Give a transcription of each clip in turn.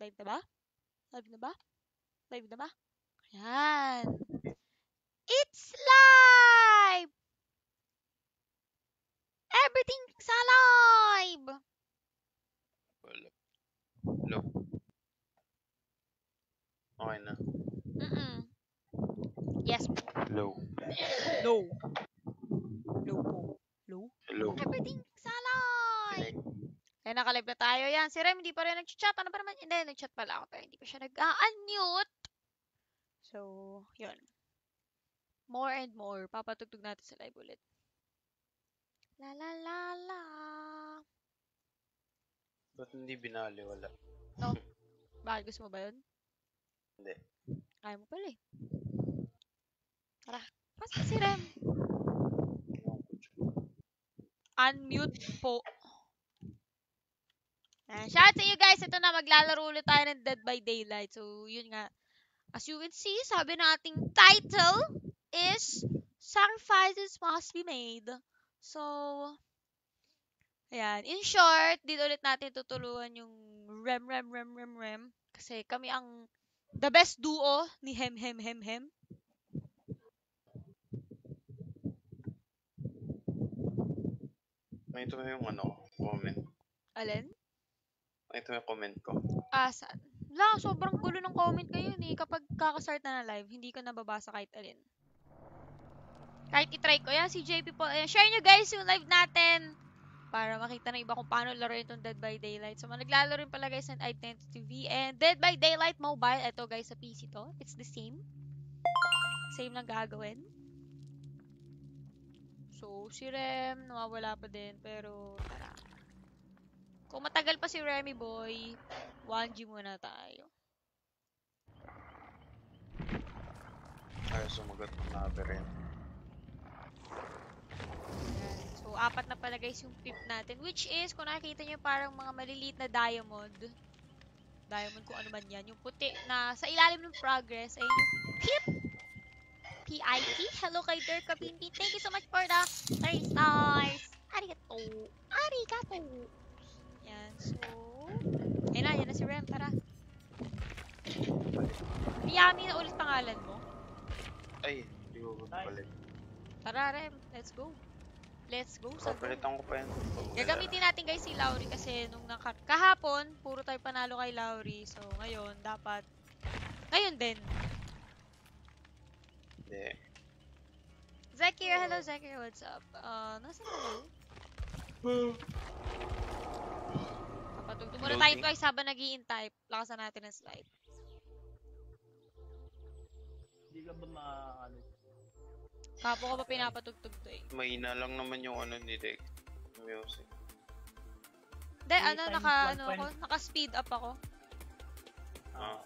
Live na ba? Live na ba? Live na ba? Ayan. It's live! Everything's alive! Wala. Hello. Okay na. Mm-mm. Yes. Hello. No. No po. No. Hello. Everything's alive! Kaya nakalive na tayo. Yan, si Rem hindi pa rin nag-chat. Ano pa naman? Hindi, nag-chat pala ako pero hindi pa siya nag-unmute. So, yun. More and more. Papatugtog natin sa live ulit. La la la la. Ba't hindi binali? Wala. Bakit gusto mo ba yun? Hindi. Kaya mo pala eh. Tara. Pasa si Rem. Unmute po. Ayan. Shout out sa inyo guys. Ito na, maglalaro ulit tayo ng Dead by Daylight. So, yun nga. As you can see, sabi nating title is Sacrifices Must Be Made. So, ayan. In short, dito ulit natin tutulungan yung Rem, Rem, Rem, Rem, Rem. Kasi kami ang the best duo ni Hem, Hem, Hem, Hem. Nakita mo yung ano, comment. Alin? Mo yung comment ko. Ah, saan? Wala, sobrang gulo ng comment ngayon eh. Kapag kakastart na ng live, hindi ko nababasa kahit alin. Kahit itry ko. Yan, si JP po. Ayan, share nyo guys yung live natin. Para makita ng iba kung paano laruin itong Dead by Daylight. So, mga naglalaro rin pala guys ng Identity TV. And Dead by Daylight Mobile. Ito guys, sa PC to. It's the same. Same lang gagawin. So, si Rem, nawawala pa din. Pero. Kung matagal pa si Remy Boy, 1G muna tayo. Ay, sumagot na rin. Ayan. So, apat na pala guys yung pip natin. Which is, kung nakikita nyo parang mga maliliit na diamond. Diamond kung ano man yan. Yung puti na sa ilalim ng progress ay yung pip. P-I-P. Hello kay Dirk Kapinpi. Thank you so much for the 3 stars. Arigato. Arigato. Yan. So, ayun na. Yan na si Rem. Tara. Miyami na ulit pangalan mo. Ay, hindi ko papalit. Tara, Rem. Let's go. Let's go. Sa Papalitan ko pa yun. Gagamitin natin guys si Lauri kasi nung naka kahapon, puro tayo panalo kay Lauri. So, ngayon, dapat ngayon din. Hindi. Zakir, hello Zakir, what's up? Uh, nasa na yun? Kapatugtog muna tayo guys habang naghihintay. Lakasan natin ang slide. Hindi ka ba ma... Ano, Kapo ko pa pinapatugtog to eh. Mahina lang naman yung ano ni Dek. Music. Hindi, Three ano, times naka, ano ako, naka-speed up ako. Ah.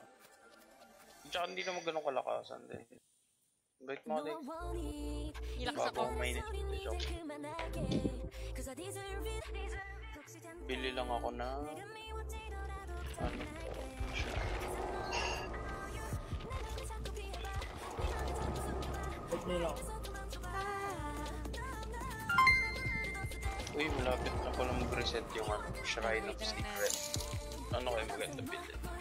Tsaka hindi naman ganun kalakasan din. Bait mo Dek. Nilakas Bago ako mainit. Joke. Bili lang ako na... Ano to? Nyo lang? Uy, malapit na pala mag-reset yung ano, Shrine of. Secret. Ano kayo maganda bilhin?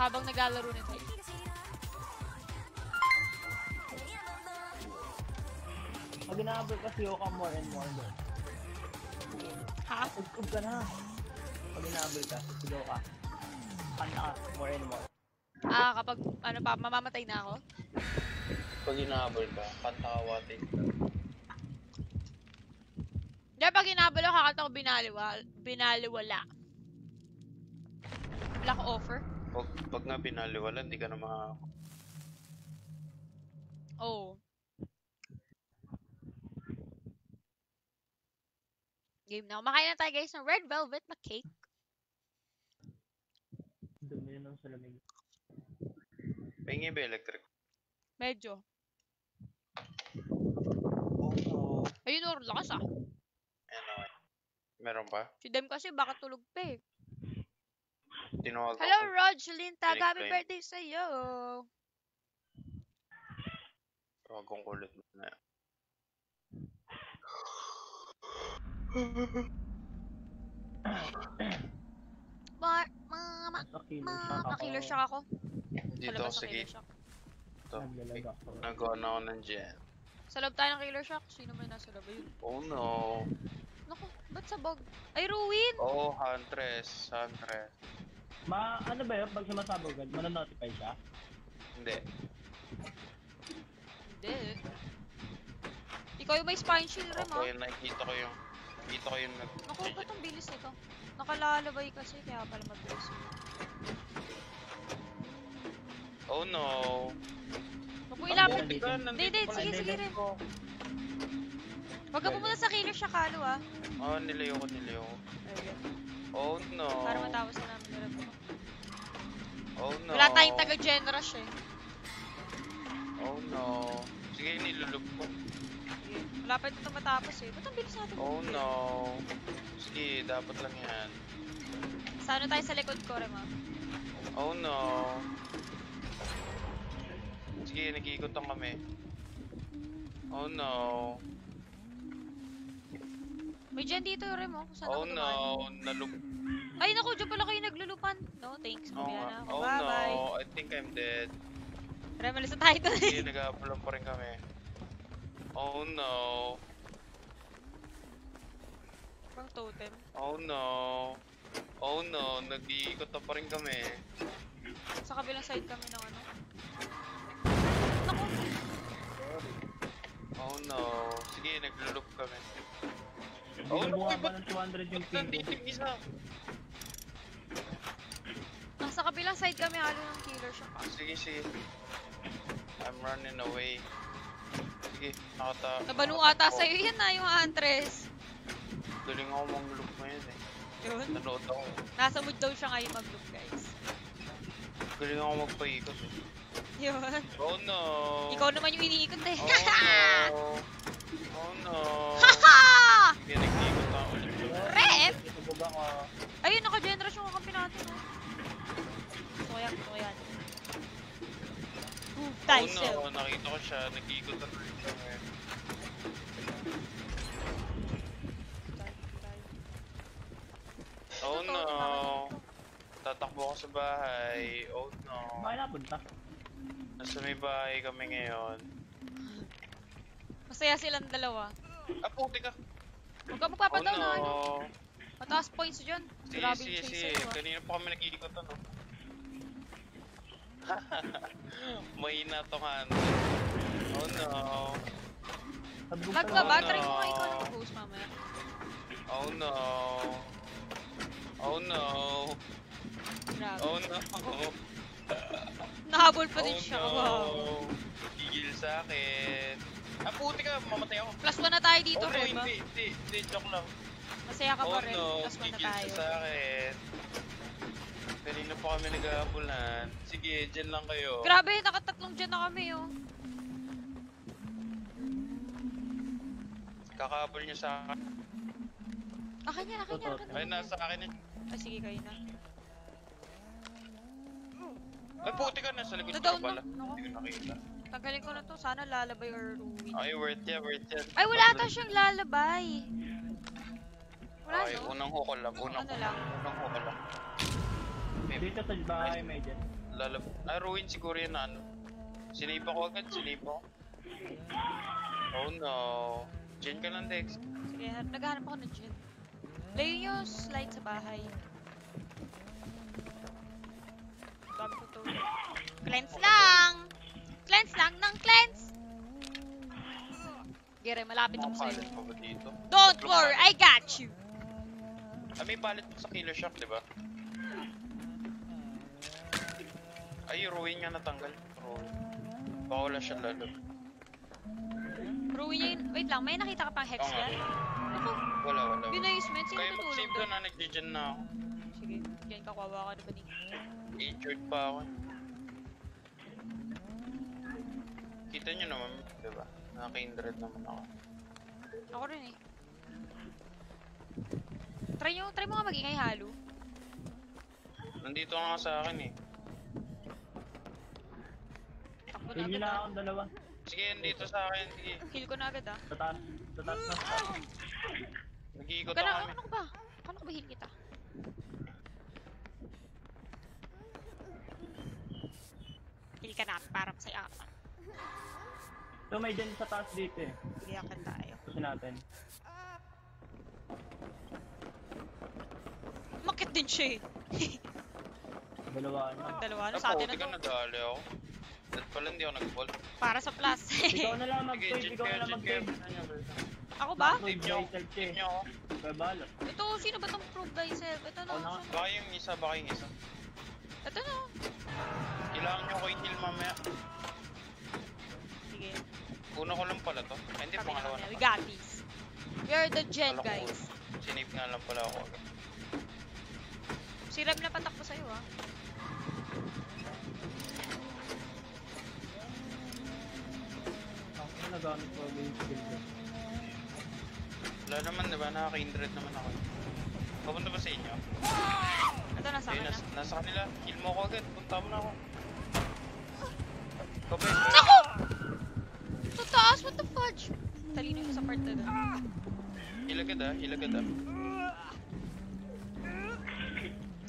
Habang naglalaro na tayo. Pag inaabot kasi ako more and more doon. Ha? Tugtog ka na. Pag inaabol ka, sigaw ka. Kanta ka, more and more. Ah, kapag ano pa, mamamatay na ako? Pag inahabol ka, kanta ka watin. Di pag hinabol ako, kakanta ko binaliwal, binaliwala. Wala ko offer? Pag, pag nga binaliwala, hindi ka na maka... Oo. Oh. Game na. Kumakain na tayo guys ng red velvet na cake. Dumi na ng salamig. Pahingi ba electric? Medyo. Oh, Ayun, or lakas ah. Ayan okay. Meron pa? Si Dem kasi baka tulog pa eh. Tinawag Hello, ako. Rogelyn Tag. Happy click. birthday sa'yo. Tawag kong kulit mo na. Mar, mama, Nasa kilo mama, killer shock ako. Dito ng sa killer shock. Ito. Naglalag ako. Nagawa na ako ng gen. Sa loob tayo ng killer shock. Sino may nasa loob? Ayun. Oh no. Naku, ba't sabog? Ay, Ruin! Oh, Huntress. Huntress. Ma, ano ba yun? Pag sumasabogan, manonotify siya? Hindi. Hindi. Ikaw yung may spine shield rin, Ako ha? yung nakikita ko yung... Nakita ko yung nag... Naku, ba't ang bilis nito? Nakalalabay kasi, kaya pala mabilis. Oh no. Huwag mo ilapit. Nandito. Hindi, hindi, sige, sige rin. Huwag ka pumunta sa killer shock, halo, ha? Oh, nilayo ko, nilayo ko. Ayun. Oh no. Para matapos na namin nila to. Oh no. Wala tayong taga-generous eh. Oh no. Sige, nilulog ko. Malapit na ito matapos eh. Ba't ang bilis natin? Oh no. Sige, dapat lang yan. Sa ano tayo sa likod ko, Rema? Oh no. Sige, nag-iikot lang kami. Oh no. May dyan dito, Remo. Kung saan Oh ako no. dumaan. Ay, naku, dyan pala kayo naglulupan. No, thanks. Oh, nga. na ako. oh Bye-bye. no. I think I'm dead. Rema, lisa tayo doon. Sige, nag-upload pa rin kami. Oh no. Pang totem. Oh no. Oh no. Nag-iikot na pa rin kami. Sa kabilang side kami ng ano. Oh no. Binubuha Uy, pa ba't ng 200 yung ping isa? nasa kabilang side kami halo ng killer shock. ah. Sige, sige. I'm running away. Sige, nakata... Nabanu ata sa'yo yan na yung Huntress. Galing ako mag-loop ngayon eh. Yun. Nanood ako. Nasa mood daw siya ngayon mag-loop, guys. Galing ako magpaikot eh. Yun. Oh no! Ikaw naman yung iniikot eh. Oh no! Oh no! Haha! Sige, nag-iikot na ako ulit. Rep! Nabog ako. Ayun, naka-generous yung kakampi natin. Oh. Gusto ko yan, gusto ko yan. Ooh, Oh Tyson. no! Nakita ko siya. Nag-iikot na ulit siya ngayon. Oh no! Tatakbo ako sa bahay. Oh no! Bakit napunta? Nasa may bahay kami ngayon. Masaya silang dalawa. Ah, puti ka! Huwag ka Oh magpapataw na ano. no! Mataas points dyan. Sige, Grabe sige, sige. Kanina pa kami nag-iikot ano. Mahina tong hand. Oh no. Lag ka ba? Oh, Try mo ikaw na mag-host mamaya. Oh no. Oh no. Grabe. Oh no. Nahabol pa din oh siya. no. Wow. Gigil sa akin. Ah, puti ka. Mamatay ako. Plus 1 na tayo dito, oh no, Reba. hindi, hindi, hindi. Joke lang. Masaya ka oh pa rin. no. Plus 1 na Gigil tayo. siya sa akin. Kanina pa kami nag-aapulan. Sige, dyan lang kayo. Grabe, nakatatlong dyan na kami, oh. Kakahabol niyo sa akin. Akin yan, akin yan, akin yan. Ay, nasa akin yun. Ay, sige, kayo na. Ay, puti ka. Nasa likod ko na pala. na. Hindi ko nakita. Tanggalin ko na to. Sana lalabay or ruin. Ay, worth yan, worth yan. Ay, wala ata siyang lalabay. Wala, Ay, no? unang hukol lang, unang Ano lang? Unang hukol lang. Dito sa bahay may dyan. Lalab... Ay, ruin siguro na ano. Sinipa ko agad, sinipa ko. Oh no. Diyan ka lang, Dex. Sige, naghahanap ako ng gin. Layo nyo slide sa bahay. Dami ko to. Cleanse lang! Cleanse lang ng cleanse! Gere, malapit ako sa'yo. Don't worry, I got you! Ah, may palit sa Killer Shock, di ba? Ay, ruin nga natanggal. Ruin. Baka wala siya lalo. Ruin niya yun. Wait lang, may nakita ka pang hex Oo nga. yan? Ako, Wala, wala. yun na yung Smith. Sino Kaya tutulong mag-save doon? na, nag-degen na ako. Sige, yan kawawa ka na ba ni? Injured pa ako. Kita nyo naman, di ba? Naka-kindred naman ako. Ako rin eh. Try nyo, try mo nga magingay halo. Nandito nga sa akin eh. Takbo na nyo agad na ah. akong dalawa. Sige, nandito sa akin. Sige. Kill ko na agad ah. Sa taas. Sa taas na. Nag-iikot Huwag ka na na, kami. ano ka ba? Paano ko ba heal kita? Heal ka na para masaya ka. So may dyan sa taas dito eh. Iyakan tayo. Pusin natin. Makit din siya eh. Dalawa na. Magdalawa na sa atin na Naputi ka to. nadali ako. Dahil pala hindi ako nag-vault. Para sa plus. Ikaw na lang mag-save. Ikaw na lang mag-save. Ako ba? Save nyo. Save nyo ako. Bahala. Ito, sino ba tong prove thyself? Ito na. Na. Baka yung isa, baka yung isa. Ito na. Kailangan nyo ko i-heal mamaya. Sige. Una ko lang pala to. Ay, hindi, pangalawa na. We got this. We are the gen, guys. Sinave nga lang pala ako. Si Rem na patakbo sa'yo, ah. Nagamit ko yung ko. Wala naman, di ba? Naka-kindred naman ako. Papunta ba sa inyo? Ito na sa Ayun, akin na. nas nasa kanila. Kill mo ako agad. Punta mo na ako. Ba? Ako! Sa taas, what the fudge? Talino yung sa part na doon. Heal agad ah. Heal agad ah.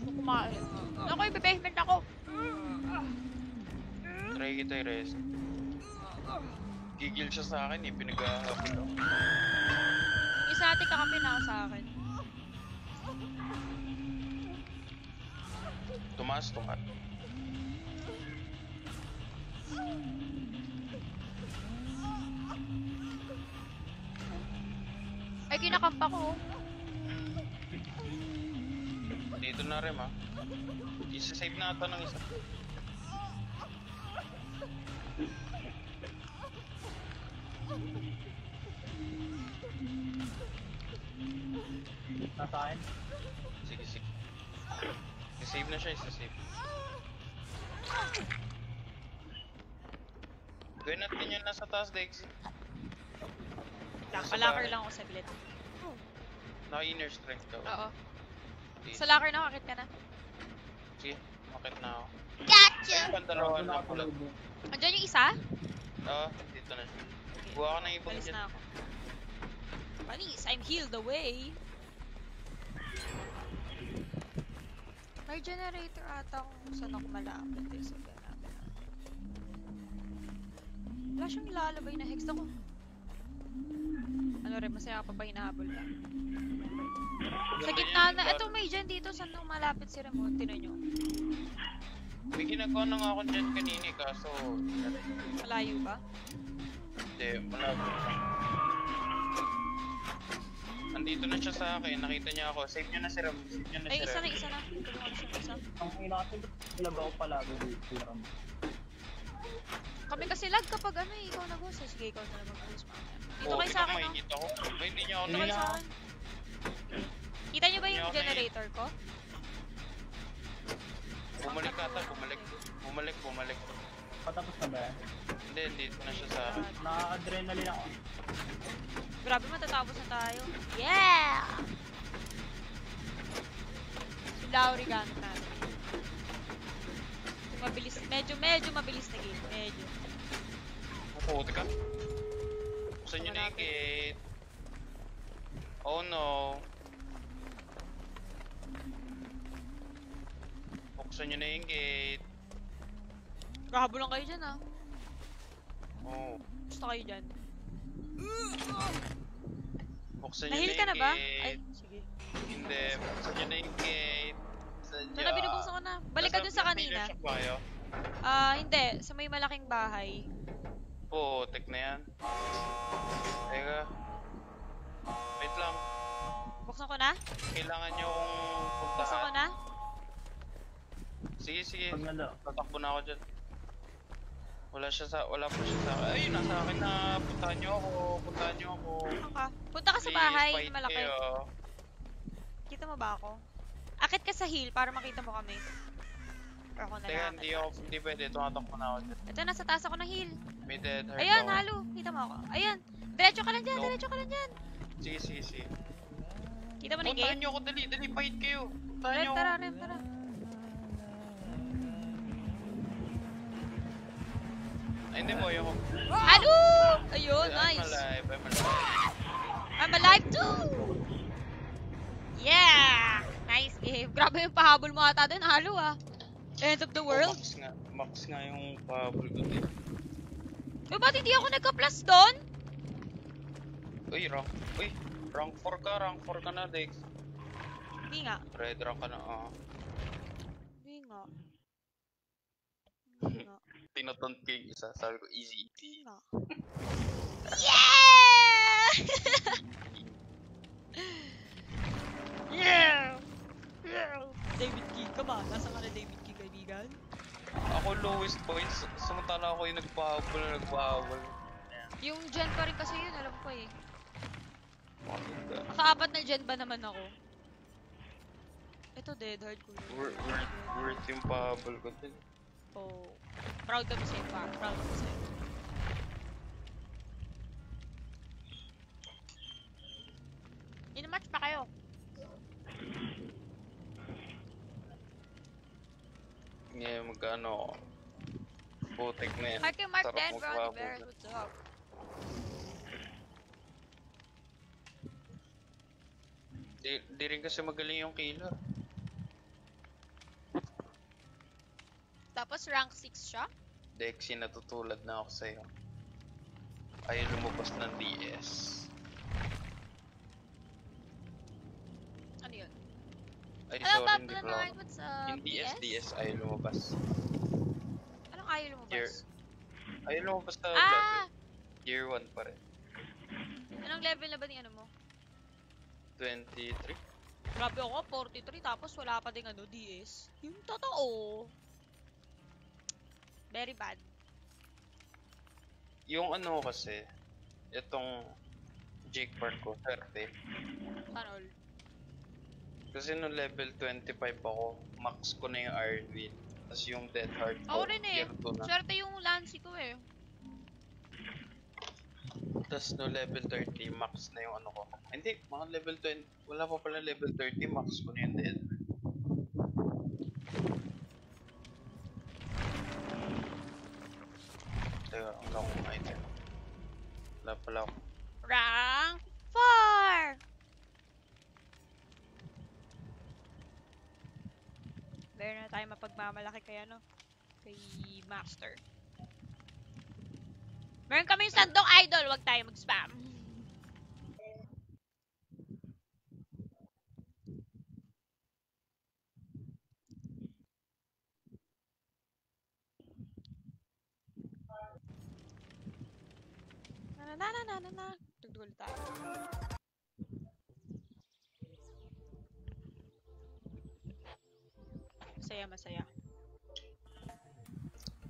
Ako kumain. Ako, ibibehement ako. Try kita i-rest. Gigil siya sa akin eh. Pinag-ahabol ako. Yung isa natin kakampi na sa akin. Tumaas, tumaas. Ay, kinakampa ko. oh. Dito na rin ah. Isa-save na ata ng isa. Nasa akin. Sige, sige. Isa-save na siya, isa-save. Gawin natin yun nasa taas, Dexy. Lang, Sa palakar bahay. lang ako saglit. Naka-inner strength daw. Oo. Sa locker na, kakit ka na. sige. Makit na ako. Gotcha! Ayun, Ako na pula. Andiyan yung isa? Ah, dito na siya. Buha ka ng ibang dyan. na ako. Panis, I'm healed away. May generator ata kung saan ako malapit eh. So, ganapin natin. Wala siyang nilalabay na hex ako. Ano rin, masaya pa ba hinahabol ka? Sa gitna na, eto may dyan dito, saan nung malapit si Ramon, tinan nyo. May ginagawa na nga ako dyan kanini, kaso... Malayo ba? Hindi, wala. Andito na siya sa akin, nakita niya ako. Save niya na si Ram. Save niya na Ay, si isa Ram. na, isa na. Tulungan siya, isa. Ang ina kasi nag ako palagi dito. Ram. Kami kasi lag kapag ano eh, ikaw nag-host. Sige, ikaw na lang mag-host mamaya. Dito kayo sa akin, no? mainit ako. Ay, hindi niya ako Dito kayo nakita. sa akin. Kita nyo ba yung generator ko? Bumalik ata, bumalik. Bumalik, bumalik. Patapos na ba? Hindi, dito na siya sa akin. Naka-adrenaline ako. Grabe, matatapos na tayo. Yeah! Si Lauri gamit natin. Mabilis, medyo, medyo mabilis na game. Medyo. Puputi ka. Buksan niyo na yung gate. Oh no. Buksan niyo na yung gate. Rahabo lang kayo dyan ah. Oh. Gusto kayo dyan. Buksan nyo Nahil na ka na yung ba? gate. Ay, sige. Hindi, buksan nyo na yung gate. Ito na, binubuksan ko na. Balik ka dun sa kanina. Ah, hindi. Sa may malaking bahay. Oo, tek na yan. Teka. Wait lang. Buksan ko na? Kailangan nyo kong Buksan ko puntahan. na? Sige, sige. Pag nalo. Tatakbo na ako dyan. Wala siya sa, wala pa siya sa akin. Ay, nasa akin na. Puntahan nyo ako. Puntahan nyo ako. Saan ka? Punta ka sa Please, bahay na malaki. kayo. Kita mo ba ako? Akit ka sa hill para makita mo kami. Ako na Teka, hindi ako, hindi pwede. Tumatakbo na ako dyan. Ito, nasa taas ako ng hill. May dead heart Ayan, ako. halo. Kita mo ako. Ayan. Diretso ka lang dyan, No. diretso ka lang dyan. Sige, sige, sige. Kita mo na yung Puntahan gate? nyo ako, dali, dali, fight kayo. Puntahan nyo tara, ako. Rem, tara. Ay, hindi mo, ayoko. Halo! Ayun, I'm nice. alive, I'm alive. I'm alive too! Yeah! Nice game. Grabe yung pahabol mo ata dun, halo ah. End of the Oh, world. max nga, max nga yung pahabol ko din. Uy, ba't hindi ako nagka-plus doon? Uy, rank, uy, rank 4 ka, rank 4 ka na, Dex. Hindi nga. Red rank ka na, ah. Hindi nga. Hindi nga. Tinatont ko yung isa, sabi ko, easy, easy. Hindi nga. Yeah! yeah! Yeah! David King ka ba? Nasaan ka na David King, kaibigan? Ako lowest points, samantala ako yung nagpahabol, nagpahabol. Yung gen pa rin kasi yun, alam ko eh. Nakaapat na gen ba naman ako? Ito dead hard ko. Worth, worth, worth yung pahabol ko din. Oh. Proud kami sa'yo pa. Proud kami sa'yo. In-match pa kayo. Ngayon magkano ako. Putik na yan. Hi kay Mark Sarap Den, bro. magpahabol Bears, what's up? Di, di rin kasi magaling yung killer. Tapos rank 6 siya. Dexy, natutulad na ako sa'yo. Ayaw lumabas ng DS. Ano yun? Ay, Hello, sorry, hindi ako. What's up? Yung DS, DS, ayaw lumabas. Anong ayaw lumabas? Year- Ayaw lumabas sa Ah! level. Year 1 pa rin. Anong level na ba ni ano mo? 23? Grabe ako, 43 tapos wala pa ding ano, DS. Yung totoo. Very bad. Yung ano kasi, itong Jake Park ko, 30. Sana all. Kasi nung level 25 ako, max ko na yung Iron Wheel. Tapos yung Dead Heart ko, Ako rin eh. year 2 na. Swerte yung Lancy ko eh. Tapos no level 30, max na yung ano ko. Hindi, mga level 20, wala pa pala level 30, max ko na yung dead. Teka, wala akong item. Wala pala ako. Rank 4! Meron na tayo mapagmamalaki kay ano? Kay Master. Meron kami sandong idol, wag tayo mag-spam. Na na na na na. Tugtugol tayo. Masaya, masaya.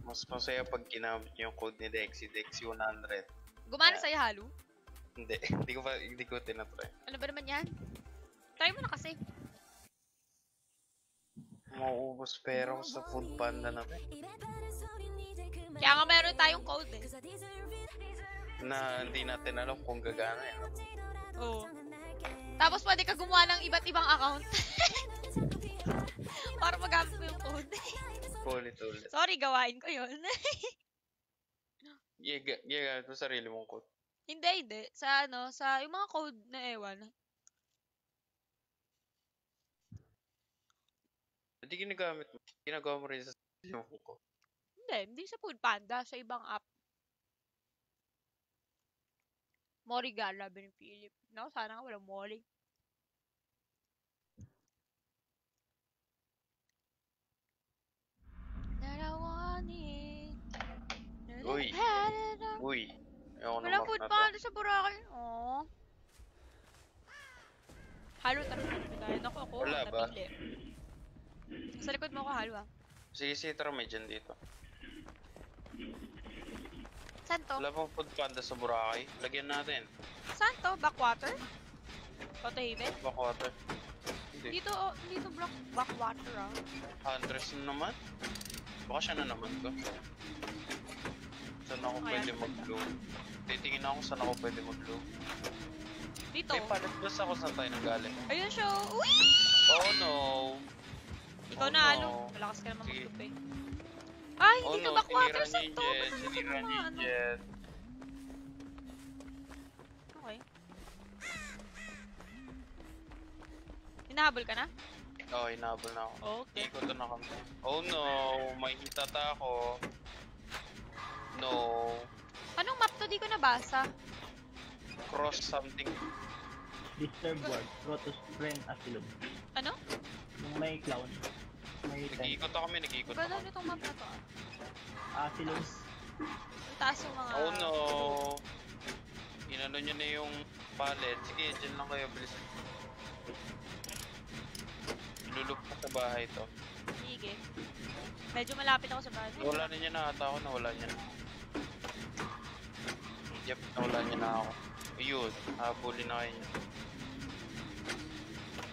Mas masaya pag ginamit niyo yung code ni Dexy, Dexy 100. Gumana Yeah. sa'yo, Halu? Hindi, hindi ko pa, hindi ko tinatry. Ano ba naman yan? Try mo na kasi. Mauubos pera ko sa food panda na. Kaya nga meron tayong code eh. Na hindi natin alam kung gagana yan. Oo. Tapos pwede ka gumawa ng iba't ibang account. Para magamit mo yung code. Ulit ulit. Sorry, gawain ko yun. Giga, giga, ito sarili mong code. hindi, hindi. Sa ano, sa yung mga code na ewan. Hindi ginagamit mo. Ginagawa mo rin sa sarili mong code. Hindi, hindi sa Food Panda, sa ibang app. Morigal, labi ni Philip. No, sana nga walang Mori. Narawanin. Uy. Uy. Ayoko na Walang food pa sa Boracay. Oh. Halo, tara na tayo. Naku, ako. Wala ba? napili. Sa likod mo ako, halo ah. Sige, sige, tara may dyan dito. Saan to? Wala pang food panda sa Boracay. Lagyan natin. Saan to? Backwater? Toto Haven? Backwater. Hindi. Dito, oh, dito block backwater ah. Hundreds na naman. Baka siya na naman ko. Saan ako Ayan, pwede ganda. mag-blow? Titingin ako saan ako pwede mag-blow. Dito. May palit bus ako saan tayo nanggaling. Ayun siya. oh. Uy! Oh no! Ikaw Oh, na, no. halo. Malakas ka naman Sige. mag eh. Ay, Oh hindi no, ka backwater. ni to? Sinira ni ano? Jet. Okay. Hinahabol ka na? Oh, hinabol na ako. Okay. Ikot na kami. Oh no! May hitata ako. No. Anong map to? Di ko nabasa. Cross something. Disturb world. Protos Friend Asylum. Ano? Yung may clown. May. Nag-iikot ako kami, nag-iikot ako. Gano'n itong map na to ah. Asylum. Ang taas yung mga... Oh no! Inano nyo na yung pallet. Sige, dyan lang kayo. Bilis. Ilulup ko sa bahay to. Sige. Medyo malapit ako sa bahay. Nawala na niya na ata ako. Nawala niya na. Yep, nawala niya na ako. Ayun, habulin na kayo niya.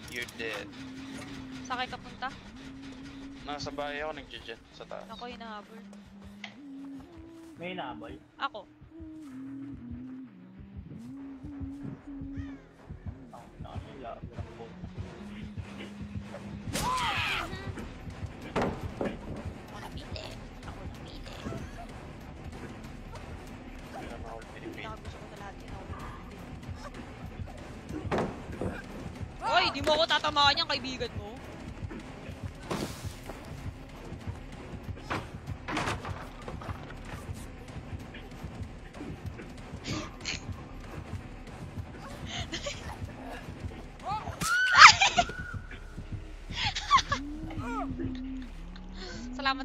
You're dead. Sakay ka punta? Nasa bahay ako, nagja-jet sa taas. Ako hinahabol. May nabol. Ako. Ang nakasila. Walang phone. Ako napili. Ako napili. Ayun, ako Pilipino. Nakagusto ko na lahat yun. Hoy, di mo ako tatamaan yung kaibigan mo.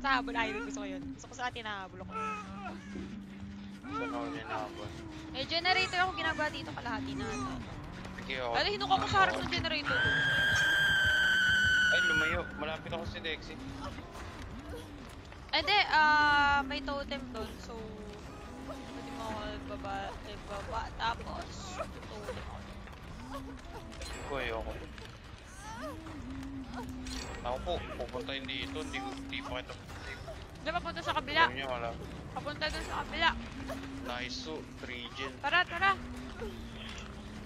Sa habol, idol. Gusto ko yun. Gusto ko sa atin nahabol ako. Saan ako niya nakabot? May generator ako ginagawa dito kalahati na. ata. Sige ako. Ano, hinuk ako sa harap ng generator. Ay, lumayo. Malapit ako si Dexy. Eh, Hindi, ah, may totem doon. So, pwede mo ako ibaba, ibaba. Tapos, totem ako. Ko, ayoko. Ako po, pupuntahin dito. Hindi, hindi pa kita Hindi, papunta sa kabila. Niyo, wala. Papunta doon sa kabila. Nice so, region. Tara, tara.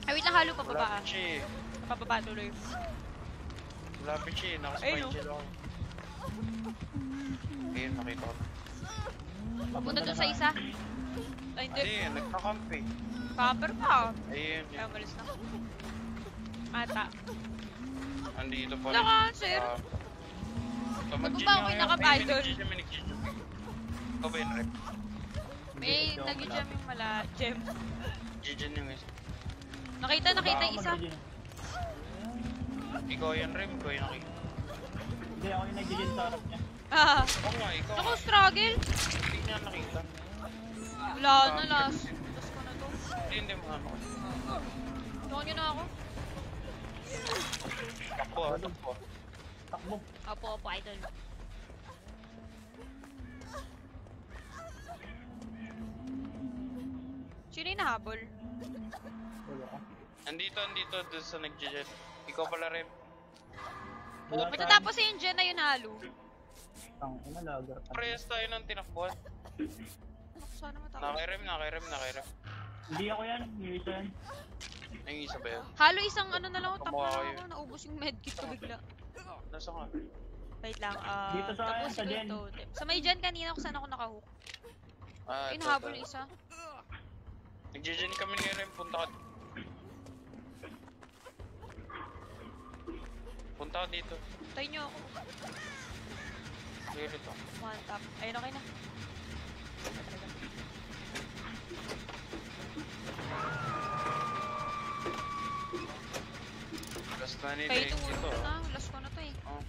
Ay, wait lang, halo pa baba. Siya eh. Pababa tuloy. Malapit siya eh. Ayun, Nakaspine oh. siya lang. Ayun, nakita ko. Papunta doon na sa isa. Ay, hindi. Hindi, nagkakamp eh. Camper pa. Ayun, Ay, umalis na. Ata. Andito pa Wala ka, sir. Dyan ba ako'y nag-gym. Ikaw ba yun, Rep? May nag-jam yung mala. Gem. Gym yung isa. Nakita, nakita yung isa. Ikaw yan, Rep. Ikaw yung nakita. Hindi, ako yung nag-gym sa harap niya. Ah. Oo nga, ikaw Ako, struggle. Hindi niya nakita. Wala na, last. Last ko na to. Hindi, hindi mo ano. Tulungan nyo na ako. Takbo, takbo. Takbo. Opo, opo, idol. Sino yung nahabol? Wala ka. Andito, andito, doon sa nag-jet. Ikaw pala, Rep. Wala. Matatapos yung Jen na yun halo. Ang ina, lager ka. Parehas tayo ng tinakbuhan. Ako, sana matapos. Nakirem, nakirem, nakirem. Hindi ako yan. Yung isa yan. Yung isa ba yun? Halo isang ano na lang tap na Kamukha lang kayo. ako. Naubos yung medkit ko bigla. Nasa ka? Wait lang, ah... Dito sa- tapusin sa ko Jen. Sa may Jen kanina kung saan ako nakahook. Ah, ito, Inahabol ito. isa. Nag-jet kami Rem, punta ka. Punta ka dito. Tayo nyo ako. Sige dito. One tap. Ayun, okay na. Manila Kayo exit tumulong to. ko na. Last ko na to eh. Oh.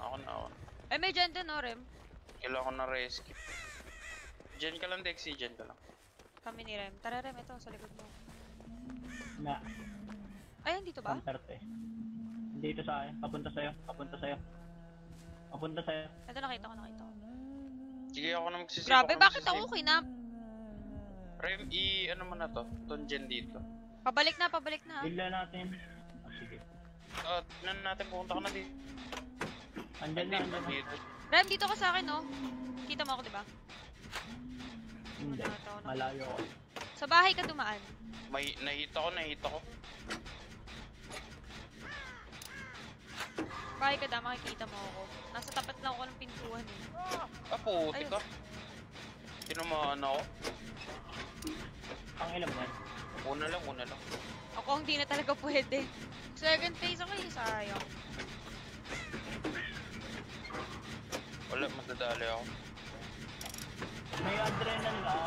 Ako na ako. Ay, may dyan din, oh, Rem. Kailangan ko na rescue. Diyan ka lang, Dexy. Diyan ka lang. Kami ni Rem. Tara, Rem, ito, sa likod mo. Na, Ay, dito ba? eh. Dito sa akin. Papunta sa'yo. Papunta sa'yo. Papunta sa'yo. Ito, nakita ko, nakita ko. Sige, ako na magsisave. Grabe, bakit ako kinap? Rem, i... ano mo na to? Tonjen dito. Pabalik na, pabalik na. Bigla natin. Ah, sige. Ah, tignan natin, pupunta ka na dito. Andyan na, andyan na. Dito. Rem, dito ka sa akin, oh. Kita mo ako, di ba? Hindi. Malayo ko. Sa bahay ka dumaan. May, nahita ko, nahita ko. Bahay ka da, makikita mo ako. Nasa tapat lang ako ng pintuan eh. Ah, puti ka. Tinamaan ako. Ang ilam yan. Una lang, una lang. Ako hindi na talaga pwede. Second phase ako eh, sayang. Wala, madadali ako. May adrenaline ako.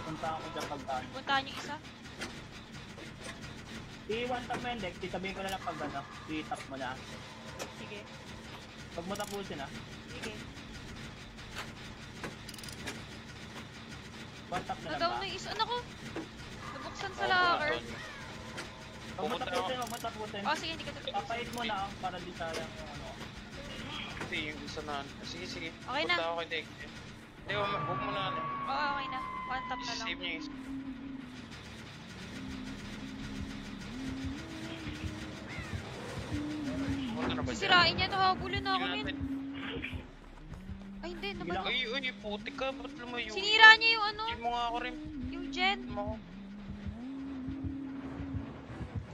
Punta ako dyan pagkaan. Puntahan yung isa. I-one tap mo yun, Dex. Sabihin ko na lang pag ano. I-tap mo na. Sige, Pag mo tapusin ah. sige. One tap na lang Nadaw ba? na yung isa. Ano ko? Nabuksan sa locker. Doon. Pag mo Pupunta tapusin, wag mo tapusin. Oh, sige, hindi ka tapos. Papait mo na para di sayang yung ano. Hindi, yung isa na. Sige, sige. Okay na. Punta ako kay Dex. Hindi, huwag mo- huwag na. ano. Oo, okay na. One tap na lang. Save niya yung dyan? Sisirain niya to, habulin na ako natin. Ay, hindi. Naman. Uy, uy, puti ka. Ba't lumayo? Sinira niya yung ano, Hindi mo nga ako rin. yung gen. Mo ako.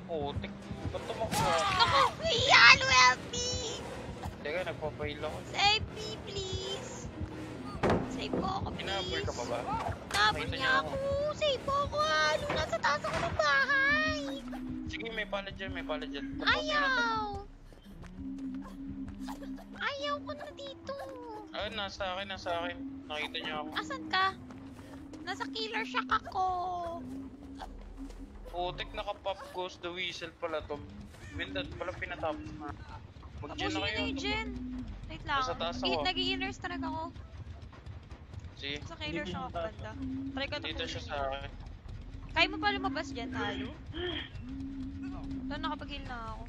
Putik. Ba't tumakbo? Naku! Yan, help me! Teka, nagpapail ako. Save me, please! Save mo ako, please. Hinabol ka pa ba? Nakita niya niyo ako. Save mo ako, halo. Nasa taas ako ng bahay. Sige, may pala dyan, may pala dyan. Ayaw! Ayaw ko na dito. Ah, nasa akin, nasa akin. Nakita niyo ako. Asan ka? Nasa killer shack ako. Putik, nakapop ghost the whistle pala to. Windad pala pinatapos na. Mag-gen na kayo. gen. Wait lang. Nasa taas Nag- ako. Nag-i-inner strike ako. Sige, Sa Dito shack ako sa banda. Try ka dito siya sa akin. Kaya mo pa lumabas dyan, halo? Doon nakapag-heal na ako.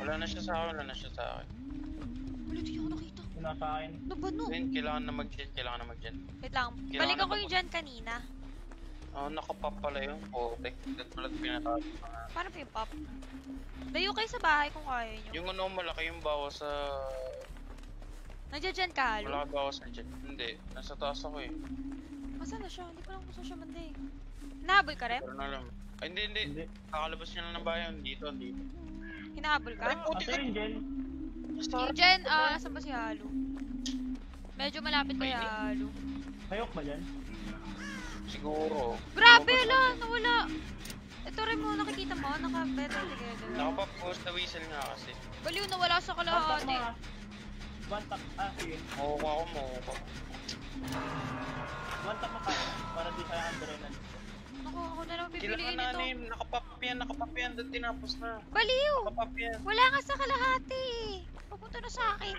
Wala na siya sa akin, wala na siya sa akin. Wala, di ako nakita. Yung nasa akin. Ano ba no? Then, kailangan na mag-gen, kailangan na mag-gen. Wait lang. Kailangan Balikan ko na yung dyan kanina. Oh, nakapop pala yung putik. That pala pinatapos na. Paano pa yung pop? Dayo kayo sa bahay kung kaya nyo. Yung ano, malaki yung bawas sa... Nandiyan dyan ka, halo? Malaki bawas na dyan. Hindi, nasa taas ako eh. Masaan na siya? Hindi ko lang kung saan siya banda eh. Nahabol ka, Rem? Pero na alam. Ay, hindi, hindi. Hindi. Kakalabas niya lang ng bayan. Dito, dito. Hinahabol ka? Ay, putik Asa yun, Jen? Yung dyan, ah, saan ba si Halo? Medyo malapit kay. Halo. Hayok ba dyan? Siguro. Grabe, Lumabas ala, na. nawala. Ito rin mo, nakikita mo, naka-better together. Nakapop ghost the whistle nga kasi. Baliw, nawala sa kalahati. mo ah. One tap. Ah, sige. Makuha ako, makuha. One tap mo pa. Para di sayang adrenaline. Naku, ako na lang Kailangan pipiliin na ito. ano yun, nakapop yan, nakapop yan. Doon tinapos na. Baliw! Nakapop yan. Wala nga sa kalahati eh. Papunta na sa akin.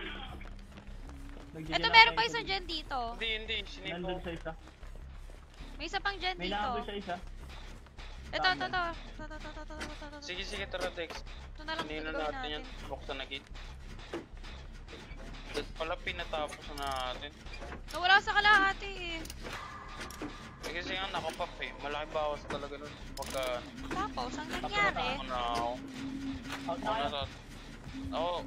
Ito, meron pa isang dyan dito. Hindi, hindi. Sinipo. Nandun sa isa. May isa pang dyan May dito. nahabol sa isa. Ito, ito, ito. Ito, ito, ito, ito, ito, ito, ito. Sige, sige, tara, Dex. Ito na lang Kanina gagawin natin yan. natin. Buksan na gate. Doon pala pinatapos na natin. Nawala sa kalahati eh. Eh, kasi nga nakapop eh. Malaki bawas talaga nun. Pagka Tapos, ang nangyari, ako na ako. Out na Ako kayo. na sa... Oo.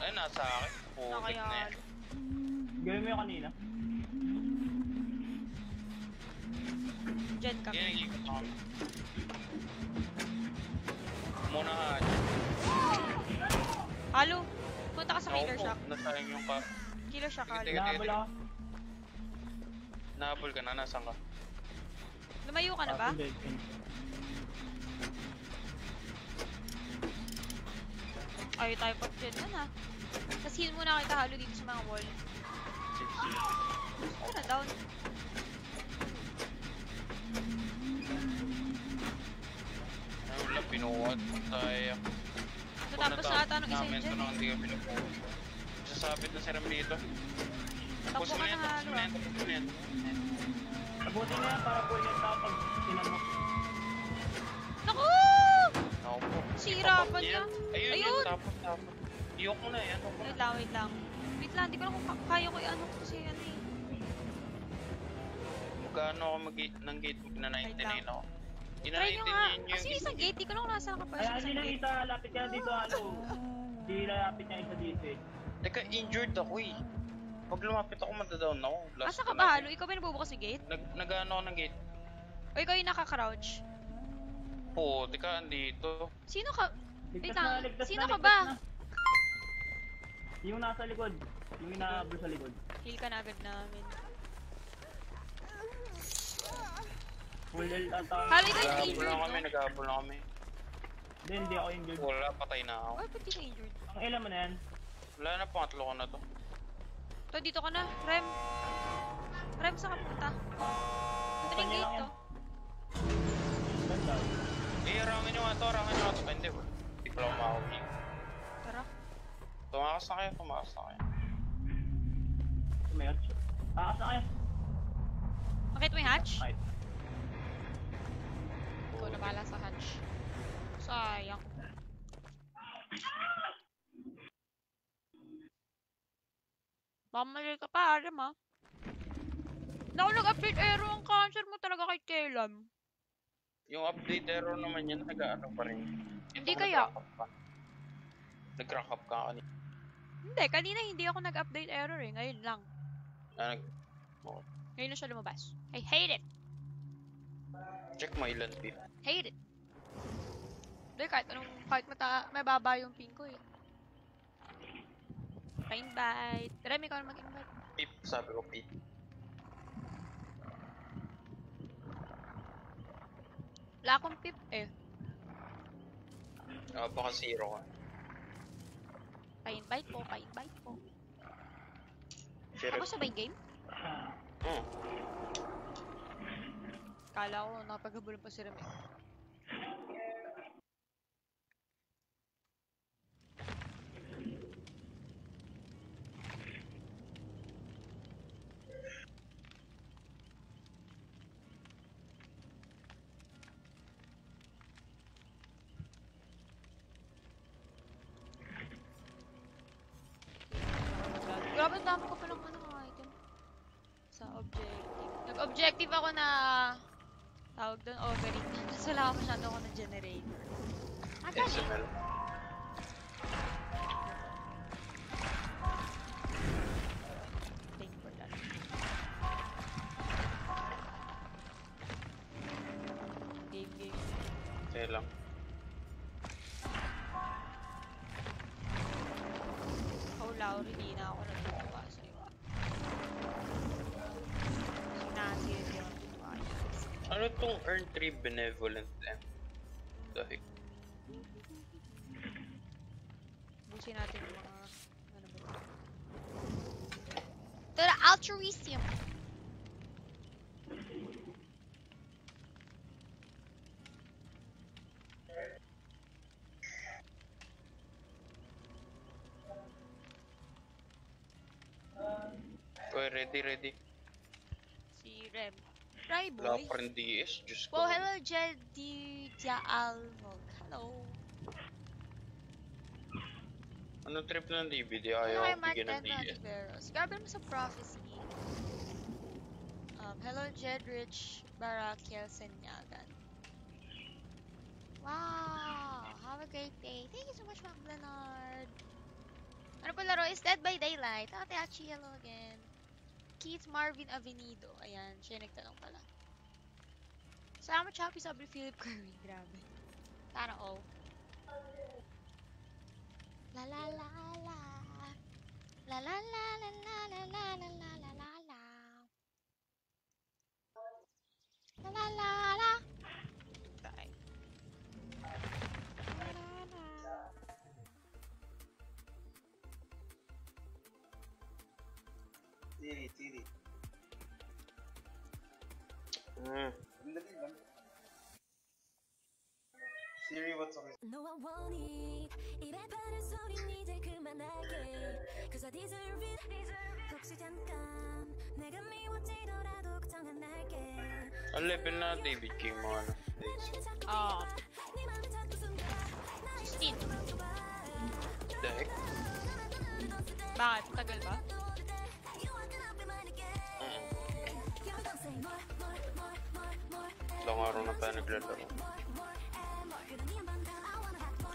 Ay, nasa akin. Putik na nakayalo. yan. Gawin mo yung kanina. Dyan kami. Yan, ikot ako. Muna nga. Halo, punta ka sa killer shack. nasayang yung ka. Killer shack, halo. Nahabol ako. Nahabol ka na, nasan ka? Lumayo ka na ba? Ah. Ayaw tayo pag dyan na na. Tapos heal muna kita halo dito sa mga wall. Ito na, down. Ay, wala, pinuwat tayo. Ito Tapos natapos ata nung isa namin yun ito dyan. hindi ka pinupost. Sasabit na si Ram dito. Tapo Tapos ka mo na yan, nga, tapos ano mo ah. yan, tapos mo yan. Mabuti na yan para full yung tao pag tinamok. Naku! Ako po. Sira pa niya. Ayun, Ayun. yun, tapos, tapos. Iyok mo na, yan. Na. Wait lang, wait lang. Wait lang, di ko lang kung ka- kaya ko i-ano kasi ano. Magkano ako mag ng gate mo na 99 ako. Ina Try nyo nga. 99 Kasi isang gate, di ko lang nasa ka pa Ay, lang gate. isa, lapit ka dito, ano. Di lapit niya isa dito eh. Teka, injured ako eh. Pag lumapit ako, madadown ako. Last Asa ka na ba. Halo? Ikaw ba yung nabubukas yung gate? Nag, nag-ano ako ng gate. O ikaw yung nakaka-crouch? Po, teka, andito. Sino ka? Wait na, lang, sino na, ka ba? na. Yung nasa likod. Yung inaabol sa likod. Heal ka na agad namin. Full health at uh, Halo, ikaw yung injured, lang kami, no? nag-aabol lang kami. Hindi, hindi ako injured. Wala, patay na ako. Ay, ba't di ka injured? Ang ilan mo na yan? Wala na, pangatlo ko na to. To, dito ka na. Rem. Rem, saan ka punta? Ito na yung gate, to. Ganda. Eh, rangin nyo nga to, rangin nyo nga to. Hindi. Hindi pala ako. Tara. Tumakas na kayo, tumakas na kayo. Takas na kayo. Makita mo yung hatch? Right. Ikaw na bahala sa hatch. Sayang. Pamali ka pa, alam ah. Naku, nag-update error ang cancer mo talaga kay Kelam. Yung update error naman yan, nag-ano pa rin. Hindi kaya. nag-rank up ka. Kanina. Hindi, kanina hindi ako nag-update error eh. Ngayon lang. Ah, nag Ngayon na siya lumabas. I hate it. check mo ilan pin. Hate it. Hindi, kahit anong, kahit mata, may baba yung ping ko eh. Pa-invite. Remy, ikaw na mag-invite. Pip, sabi ko pip. Wala akong pip eh. Ah, baka zero ka. Pa-invite po, pa-invite po. Sheriff. Ako sabay game? Hmm. Kala ko nakapaghabulon pa si Remy. Grabe, dami ko palang ano, item. Sa objective. Nag-objective ako na tawag doon, overeat. Tapos wala ako masyado ako ng generator. Ah! SML. Benevolent lang? Dahil. Busin natin yung mga... Ano ba? ito? Tara, altruism! Uy, ready, ready. Si Rem. Wala boy. pa rin DS. Diyos ko. Well, hello, Jedi Dialog. Hello. Anong trip ng DVD? Ayaw ako bigyan ng DS. Grabe mo sa prophecy. Um, hello, Jedrich Barakiel Senyagan. Wow! Have a great day. Thank you so much, Mac Leonard. Ano pa laro? Is Dead by Daylight. Ate Achi, hello again. Keith Marvin Avenido. Ayan, siya nagtanong pala. Salamat, Choppy, sabi Philip Curry. Grabe. Sana all. La la la la. La la la la la la la la la la la la. La la la la. No, I won't eat. If I put a song in need, take. Cause I deserve it. Cooks it and come. Nigga, me, what did I do? Tongue and neck. A living not the big game on. Ah. araw na tayo naglalaro.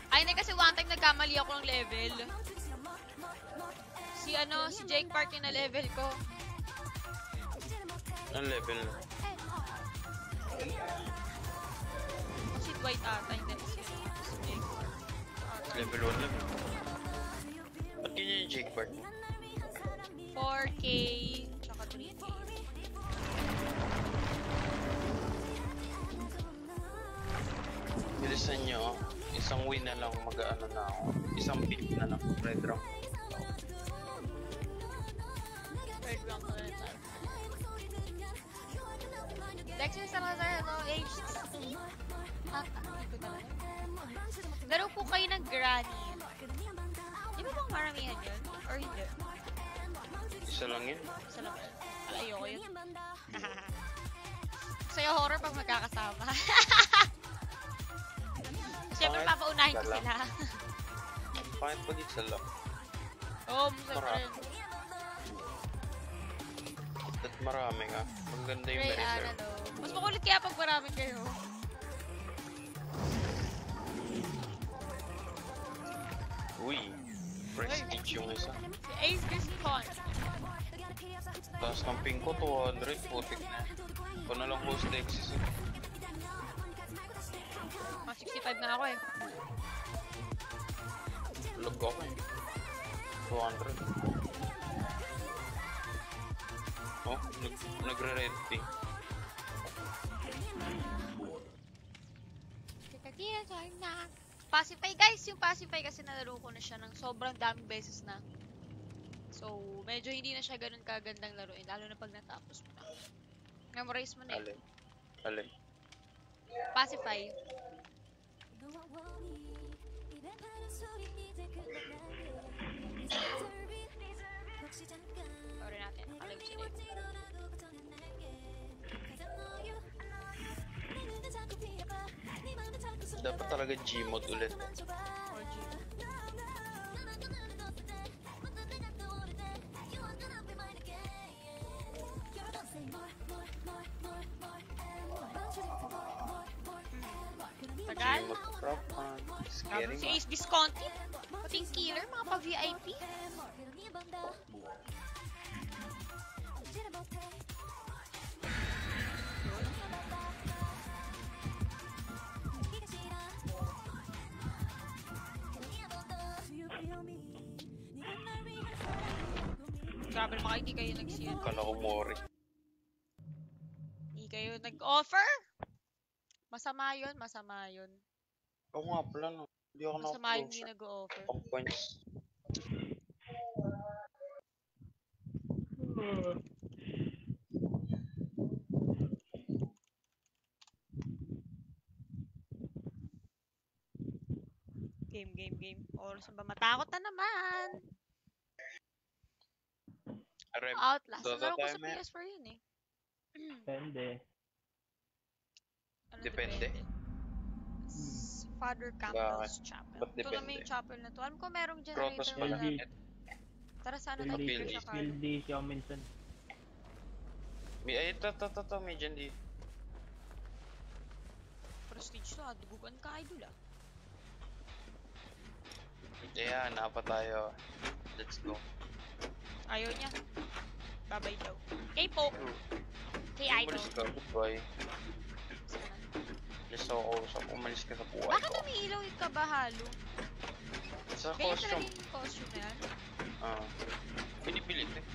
Ay, na kasi one time nagkamali ako ng level. Si ano, si Jake Park yung na-level ko. Ang level na? Shit, white ata. Hindi si Jake Park. Level 1 lang. Ba't ganyan yung Jake Park? 4K Bilisan nyo. Isang win na lang mag-ano na ako. Isang pick na lang. Red rank. Third round na rin tayo. Dexter Salazar, hello, age 16. Ah. Laro po kayo ng granny. Di ba bang maramihan yun? Or hindi? Isa lang yun. Isa lang yun. Ayoko yun. Sa'yo horror pag magkakasama. Siyempre, papaunahin ko sila. Pangit po dito sa lock. Oo, oh, siyempre. At marami nga. Ang ganda yung Ray, ano, mas makulit kaya pag marami kayo. Uy. Prestige yung isa. Ace Giscon. Tapos ng pink ko, 200. Putik na. Ito na lang host Dexys. eh. Mga 65 na ako eh. Log ako eh. 200. Oh, nag nagre-red pink. Kaya tayo na. Pacify guys, yung Pacify kasi nalaro ko na siya ng sobrang daming beses na. So, medyo hindi na siya ganun kagandang laruin, lalo na pag natapos mo na. Memorize mo na eh. Alin? Alin? Pacify. Orin natin. Alam siya eh. Dapat talaga Gmod ulit. Or Gmod. Tagal? Si Ace Visconti, Ting Killer, mga pa-VIP. Grabe naman kayo, hindi kayo nag-seal. Kala ko mori. Hindi kayo nag-offer? Masama yun, masama yun. Oo nga pala no. Hindi ako Masama yung hindi nag-offer. Pang points. Game, game, game. Oras na ba? Matakot na naman. Arem. Outlast. Laro ko sa Maya. PS4 yun eh. Depende. Ano Depende. S- Father Campbell's Chapel. Ba't Ito naman yung chapel na to. Alam ko merong generator pala. na. LG. Tara sana tayo dito sa card. D siya minsan. May, ay, ito, ito, ito, ito, may dyan di. Prestige to ah. Dugugan ka idol ah. Ayan, napa tayo. Let's go. Ayaw niya. Babay daw. Kay po. Kay idol. Ka, goodbye. Ako kausap. Umalis ka sa buhay Bakit ko. umiilaw yung kabahalo? Sa talaga costume. yung costume na yan? Ah. Pinipilit eh.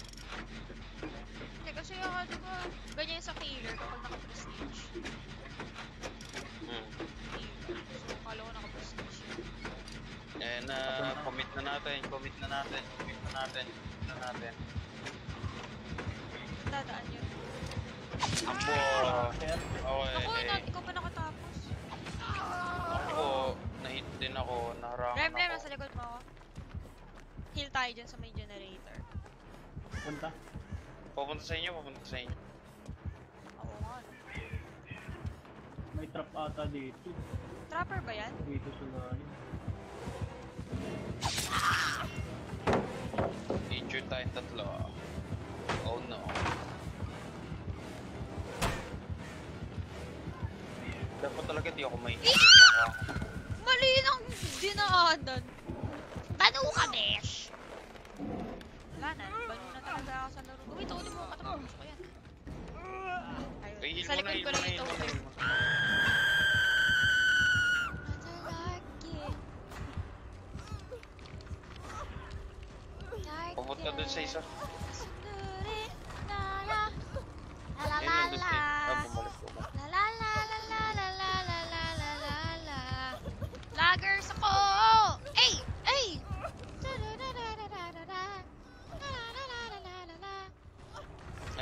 Hindi kasi ako, di ba, ganyan yung sa killer kapag naka-prestige. Hmm. Killer. So, akala ko naka-prestige yun. Eh, na commit na natin, commit na natin, commit na natin, commit na natin. Dadaan yun. Ako, Sir, okay, Ako, eh, na, ikaw pa ako, na-hit din ako, naharangan Rev, Rev, nasa ako. likod mo ako. Heal tayo dyan sa may generator. Punta. Papunta sa inyo, papunta sa inyo. Oo nga. no? May trap ata dito. Trapper ba yan? Dito sa lalim. Injured tayong tatlo. Oh no. Ako talaga di ako may... Yeah! Mali ng dinaanan. Banu ka, besh! Wala na. Banu na talaga ako sa laro. Uy, tuli mo ako. Tapos ko yan. Ayun. Sa likod ko lang ito. Pumunta dun sa isa. Yun yung dun.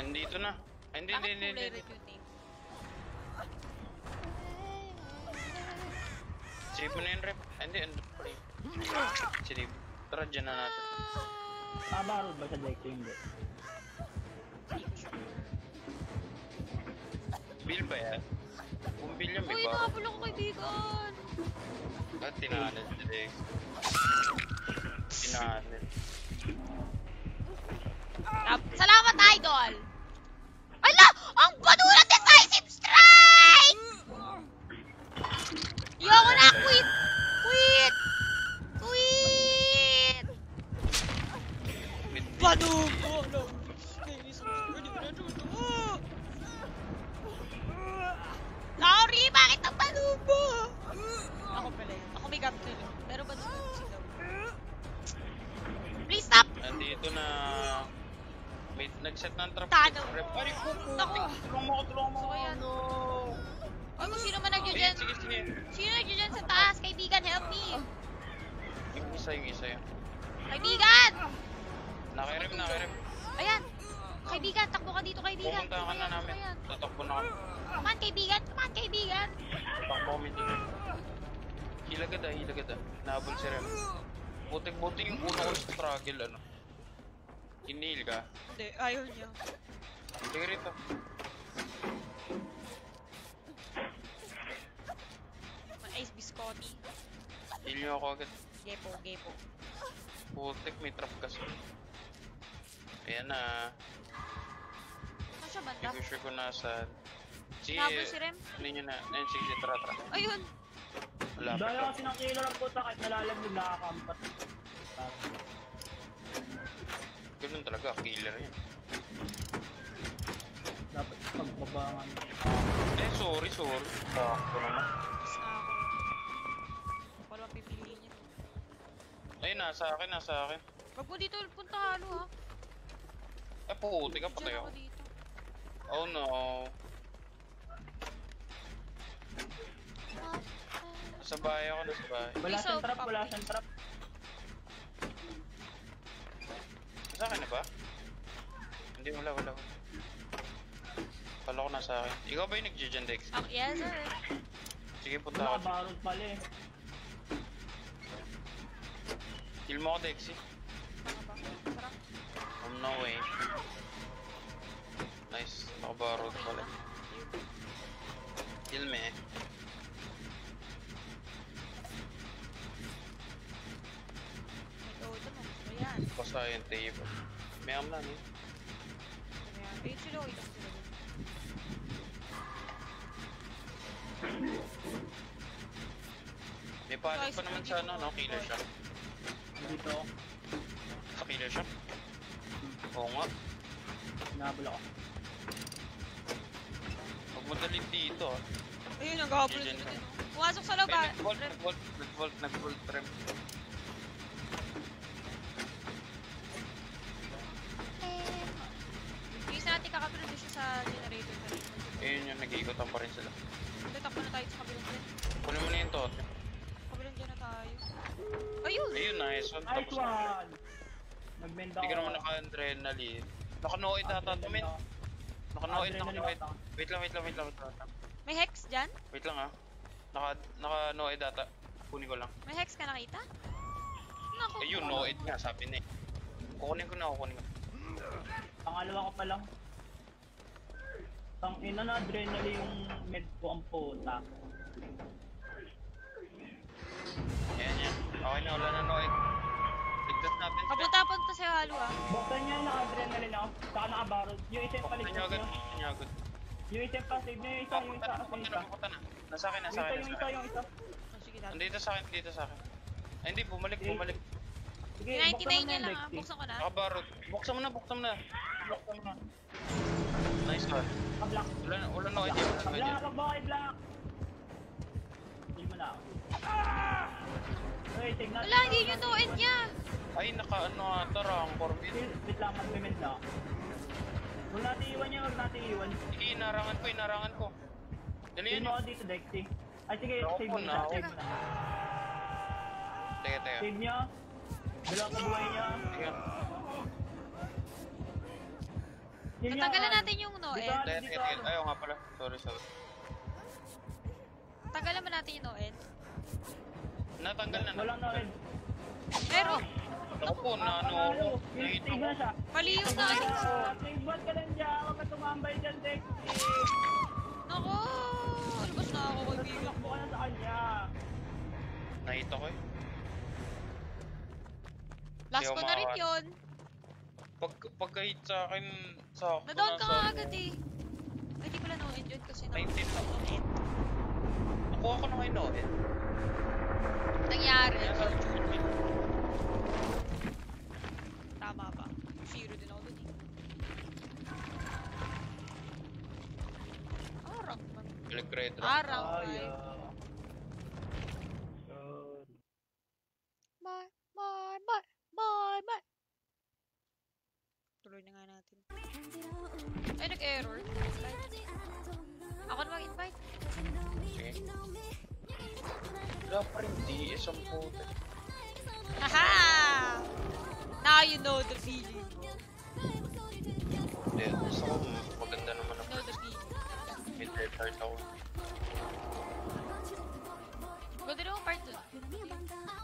Nandito na. Ay, Hindi, Bakit hindi, hindi, kulay? Save mo na yung rep. Hindi, ano pa rin. Sige, tara dyan na natin. Ah, barod ba sa deck ko hindi? Bill ba yan? Kung bill yan, may Uy, baro. nakapula ko kaibigan! At tinahanil today. Tinahanil. Tap- Salamat, idol! Ala! Ang bano ng decisive strike! Yoko na! Quit! Quit! Quit! Bano ko! No. Sorry! Bakit? Ako pala. Ako may tulo. Pero bano mo sila? Please stop! Nandito na... May nag-set ng trap. Tano. Rep. Ay, kuku. Naku. Tulong mo ako, tulong mo ako. ayan. No. Ay, kung sino man nandiyan sige, sige. Sino nandiyan sa taas? Kaibigan, help me! Yung isa, yung isa yun. Kaibigan! Nakirim, nakirim. Ayan! Kaibigan, takbo ka dito, kaibigan. Pupunta ka na namin. Tatakbo na kami. Come on, kaibigan! Come on, kaibigan! Tatakbo kami dito. Hilagad ah, hilagad ah. Nahabol si Rem. Butik-butik yung uno ko struggle, ano. Inhale ka. Hindi, ayaw niya. Hindi ka rito. May ice biscotti. Heal nyo ako agad. Gepo, gepo. Butik, may trap kasi. Ayan na. Siya banda? Hindi ko sure kung nasaan. Sige, Nabol si Rem? ano nyo na. Ayun, sige, sige, tara, tara. Ayun! Malapit Dahil lang. kasi ng killer ang puta kahit nalalamig nakakampat. Ganun talaga, killer yan. Dapat pagbabangan. Eh, sorry, sorry. Sakto naman. Lang pipiliin niya. Ayun, nasa akin, nasa akin. Wag mo dito punta halo ha. Eh, puti ka, patay ako. Oh no. Nasa bahay ako, nasa bahay. Wala siyang trap, wala siyang trap. Nasa akin na ba? Hindi, wala, wala. wala. Kala ko nasa akin. Ikaw ba yung nag-Gigan Dex? Ah, yes sir. Sige, punta Wala ako. barod pala eh. Kill mo ako, Dexy. On no way. Nice. Nakabarod pala. Kill me. May Basta yung table. May am na, sila. Ayun sila. May palit pa naman sa ano, no? Killer shop. Dito ako. Sa killer shop. Oo nga. Hinabol ako. Huwag mo dalit dito, ah. Ayun, naghahabol sila oh. Pumasok sa loob ah. nag-vault, Rem. nag-vault, nag-vault, nag-vault, Rem. Yung isa natin kakapila doon siya sa generator na rin. Ayun yung nag-iikotan pa rin sila. Tatakbo na tayo sa kabilang dyan. Kunin mo na yung totem. Kabilang dyan na tayo. Ayun! Ayun, nice one. Nice one! Hindi ako. ka naman naka-adrenaline. Naka-noid ata to, men. Naka-noid, naka-noid. Wait lang, wait lang, wait lang, wait lang. May hex dyan? Wait lang, ha. Naka, naka-noid ata. Kunin ko lang. May hex ka nakita? Naku. Ayun, noid nga, sabi na eh. Kukunin ko na, kukunin ko. Pangalawa ko pa lang. Tang ina na adrenaline yung med ko ang puta. Yan, yan. Okay na, wala na Noel. Ligtas natin. Papunta punta sa halo ah. Buksan niya naka-adrenaline ako. Saka naka-barrel. Yung isa paligtas niyo agad, niyo. buksan niyo agad. Yung isa yung pa-save niyo. Yung isa, yung isa. na, Yung papunta isa. na, papunta na. Nasa akin, nasa isa, akin, yung isa, yung isa. Oh, sige natin. Nandito sa akin, dito sa akin. Ay, hindi, bumalik, bumalik. Sige, buksan mo 99 na niya yung lang ah. Buksan ko na. Nakabarot. Buksan mo na, buksan mo na. Buksan mo na. Nice one. Pa-black. Wala na, wala na na ako idea. Pa-black, pa-black, black. Heal mo na ako. Uy, tignan. Wala, hindi nyo no-end niya. Ay, naka ano ata, rank Corbin. Wait wait lang, mag-mement lang. Huwag natin iwan niya, huwag natin iwan. Sige, inarangan ko, inarangan ko. Dali Save yan. mo ako dito, Dexy. Ay, sige, save mo na, na. Save mo na. Teka, teka. Save niya. Dalawa ka buhay niya. Teka. Save niya. Natanggalan ah. natin yung Dito. Teka, dito, teka. Ayaw nga pala. Sorry, sorry. Tanggalan ba natin yung no-end? Natanggal na. Walang na-red. Pero, Ako po, na ano, Save ko. mali yung na na siya. Save bot ka lang dyan. Huwag ka tumambay dyan, Dexy. Nako, alabas na ako kaibigan. Takbo ka na sa kanya. Nakita ko eh. Last ko na rin yun. Pag, pagka-hit sa akin, sa ako Na-down ka nga agad eh. Ay, di pala no-end yun kasi na. 19 lang. Nakuha ko na kayo no eh. Nangyari. Kaya sa June Tama ba? Zero din ako dun eh. Arang man. Electro Arang ay. ah. Good. Ay, nag-error. Ako na mag-invite. Okay. Wala pa rin, di. Isang puto. Haha! Now you know the feeling. Hindi, gusto ko maganda naman ako. Know the feeling. May retard ako. Pwede naman part 2.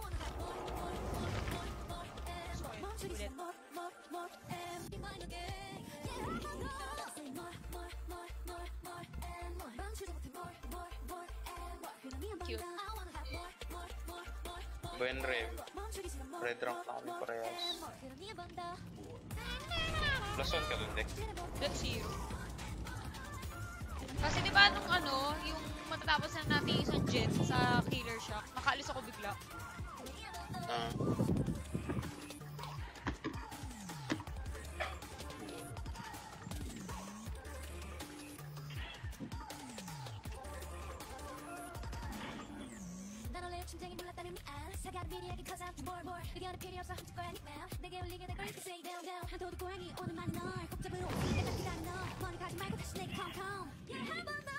Ben Rev, red rank kami parehas. Plus one ka dun, Dex. That's zero. Kasi di ba nung ano, yung matatapos na natin isang jet sa Killer Shock, nakaalis ako bigla. Ah. 난 필요 없어 훔칠 거야 니맘 내게 울리게 될걸 say down down 한 도둑 고양이 오늘만 널 복잡으로 내가 기다려 너. 머리 가지 말고 다시 내게 come come 한번더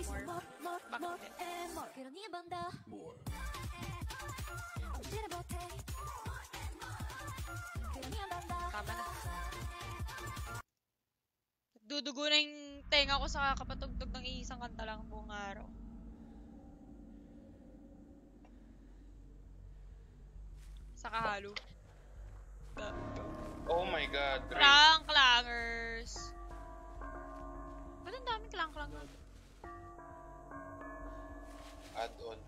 try more. Bakit? More. Tama na. Dudugo na yung tenga ko sa kapatugtog ng isang kanta lang buong araw. Sa kahalo. Oh my god. Clang clangers. Ba't ang daming clang clangers? Add-on.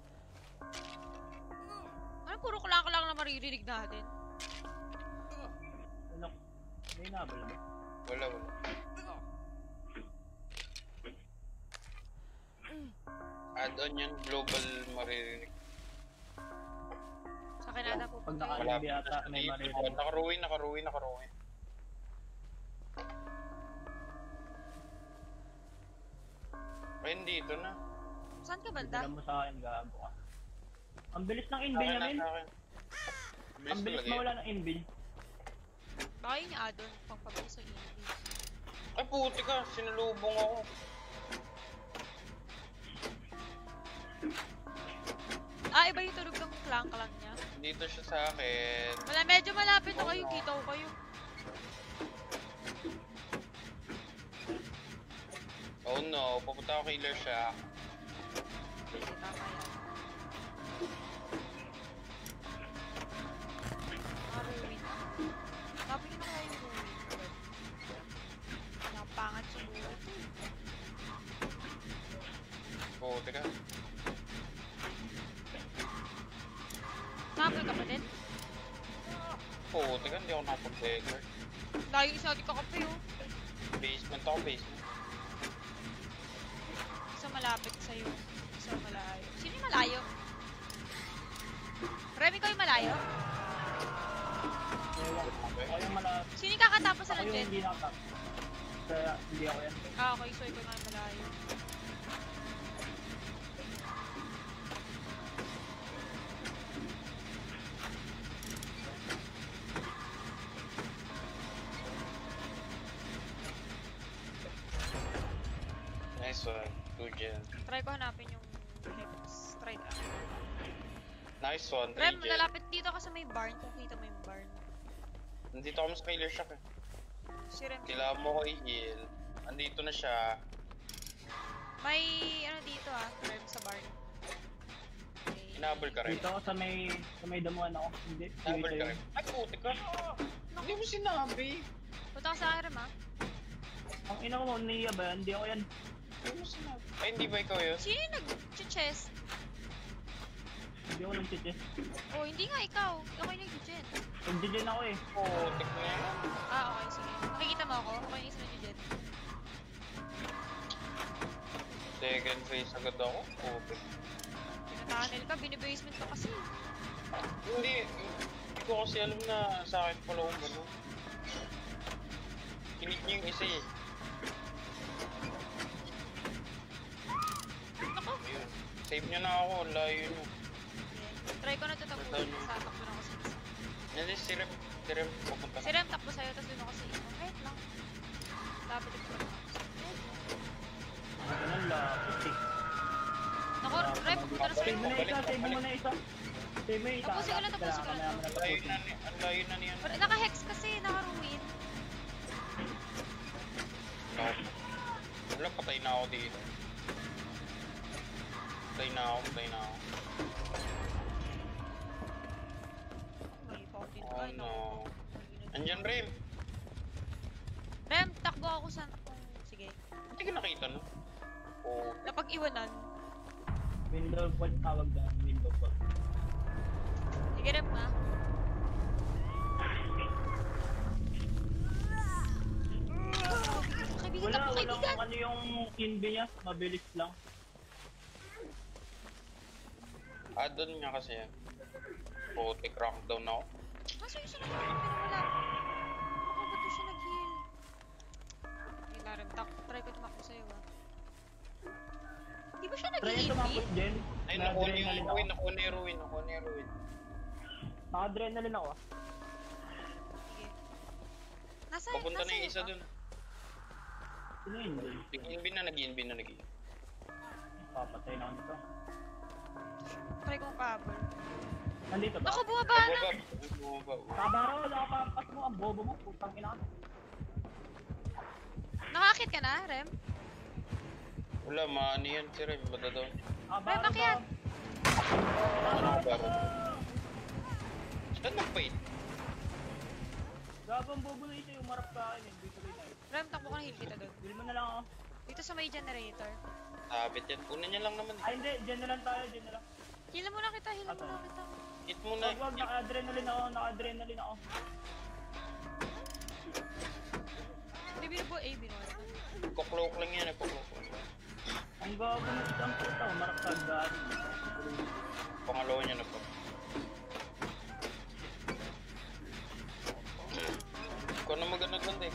Ano puro clang clang na maririnig natin? May nabal ba? Wala, wala. Add-on yan, global maririnig. Sa Canada po. Pag kayo. naka- Malapit yata, may maririnig. Nakaruin, nakaruin, nakaruin. Ayun, dito na. Saan ka banda? Dala mo sa akin, gago ka. Ang bilis ng Sa inbin akin na, namin. sa akin. Bilis Ang bilis mawala yun. ng inbin. Baka yun yung add-on pang pabilis sa EV. Ay, puti ka. Sinulubong ako. Ah, iba yung tunog ng clank lang niya. Dito siya sa akin. Wala, medyo malapit na kayo. Kita ko kayo. Oh no, pupunta ako killer siya. Nakapag-beggar. Layo isa di ka kape oh. Basement ako, basement. Isa malapit sa'yo. Isa malayo. Sino yung malayo? Remy ko yung malayo? Ako yung. Sino yung kakatapos Ako na yung dyan? hindi nakatap. Kaya hindi ako yan. Ah, okay. So, ikaw nga yung malayo. Nice one. Two gen. Try ko hanapin Nice one, Rem, gen. lalapit dito ka sa may barn kung kita mo yung barn. Nandito kami sa killer shop eh. Si Rem. Kailangan mo ko i-heal. Andito na siya. May ano dito ah, Rem sa barn. Okay. Inabol ka rin. Dito ako sa may, sa may damuhan ako. Hindi. Inabol ka rin. Ay, puti ka. Hindi mo sinabi. Punta ka sa akin, Rem ah. Ang ina ko mo, niya ba? yan? Hindi ako yan. Hindi mo sinabi. Ay, hindi ba ikaw yun? Sino yung nag-chest? Hindi ako nang chit Oh, hindi nga ikaw. Ako yung nag-gen. Nagdigen ako eh. Putik na yan. Ah, okay, sige. Makikita mo ako. Ako yung isa nag-gen. Second phase agad ako. Putik. Pinatahanil ka, binibasement ka kasi. Hindi. Hindi ko kasi alam na sa akin pala kung gano'n. Kinig niyo yung isa eh. Save niyo na ako. Layo niyo. Try ko na ito tapusin. Satakbo na ako sa isa. Hindi, si Rem. Si Rem. Pupunta Si Rem, takbo sa'yo, tapos doon ako sa isa. Wait lang. Na ako. Ang ganun lapit eh. Nako, Rem, pupunta na Save sa'yo. mo na isa, save mo na isa. Save mo yung isa. Tapusin ko lang, tapusin ko lang. Na na. Ang layo na niyan. Pero Naka-hex kasi, naka-ruin. No. Wala, patay na ako dito. Patay na ako, patay na ako. Oh no. May Andyan, Rem. Rem, takbo ako sa... kung- Sige. Hindi ka nakita, no? Oh. Napag-iwanan. Window vault tawag na. Window vault. Sige, Rem, ha? Kaibigan Wala, ka po, walang kaibigan! ano yung inbi niya. Mabilis lang. Add-on niya kasi yan. Putik, crackdown ako. Kaso yung sunod natin pinawala. Baka ba ito siya nag-heal? Okay, Larem, tak try ko tumakbo sa'yo, ha? Di ba siya Try nag-heal? tumakot din. Ay, nakuha Na-adrenaline yung ako. ruin, nakuha niyo yung ruin, nakuha niyo yung ruin. Naka-adrenaline ako. ah. Sige. Nasa, Papunta nasa na yung iyo isa ba? dun. Sino yun? Nag-inbin na, nag-inbin na, nag-inbin. Papatay na ako nito. Try kong cover. Nandito ba? Naku, bumaba na! Bumaba, bumaba. Kabaro, nakapapas mo. Ang bobo mo. Putang ina ka. Nakakit ka na, Rem? Wala, maano yan si Rem, bata daw. Kabaro bakit yan? Baro. Saan nag-fight? Gabang bobo na ito yung marap ka akin. eh. Dito rin tayo. Rem, takbo ka na heal kita doon. Bill mo na lang ako. Dito sa may generator. Sabit yan. Una niya lang naman. Ay hindi, dyan na lang tayo, dyan na lang. Heal mo na kita, heal mo na kita. Hit mo na. Wag wag, naka-adrenaline ako, naka-adrenaline ako. Hindi binubo, eh, binubo. Kuklok lang yan, eh, kuklok lang. Ang gago na isang puta, marakag daan. Pangalawa niya na po. Ikaw na maganda lang, Dex.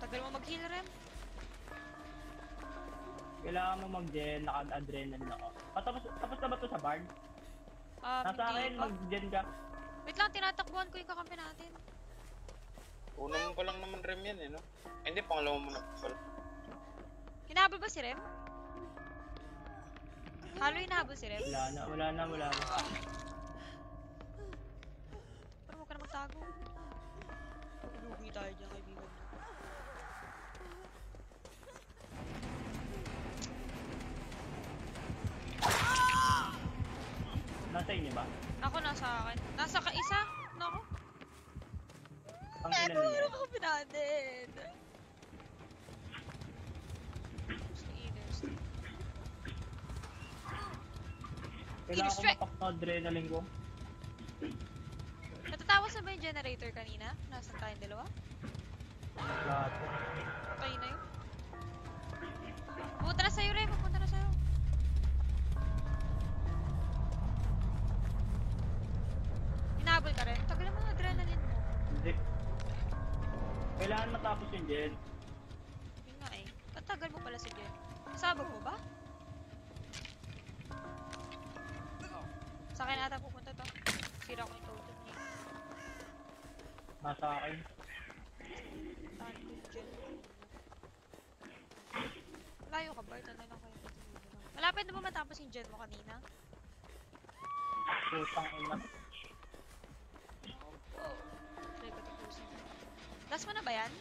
Tagal mo mag-heal, Rem. Kailangan mo mag-gen, naka-adrenaline ako. Patapos, tapos na ba to sa barn? Um, Nasa hindi akin, pa. mag-gen ka. Wait lang, tinatakbuhan ko yung kakampi natin. Una mo pa lang naman rem yan, eh, no? Hindi, pangalawa mo na pala. Hinahabol ba si Rem? Halo hinahabol si Rem? Wala na, wala na, wala na. Pero huwag ka na magtago. Lugi tayo dyan, Nasa inyo ba? Ako nasa akin. Nasa ka isa? Nako. Ang ilan kakampi natin? Gusto eaters. Kailangan ko mapak na adrenaline ko. Natatawas na ba yung generator kanina? Nasaan tayong dalawa? Lahat. Tayo na yun. Pupunta na sa'yo, Rem. Pupunta na sa'yo. Hinabol ka rin? Tagal naman ang adrenaline mo. Hindi. Kailangan matapos yung gen. Yun nga eh. Patagal mo pala si Jen. Sabog mo ba? Sa akin ata pupunta to. Sira ko yung totem niya. Nasa akin. Tahan ko yung Jen. Layo ka, Bart. Ano lang kayo? Malapit na ba matapos yung Jen mo kanina? Putang ina. Last mo na ba yan?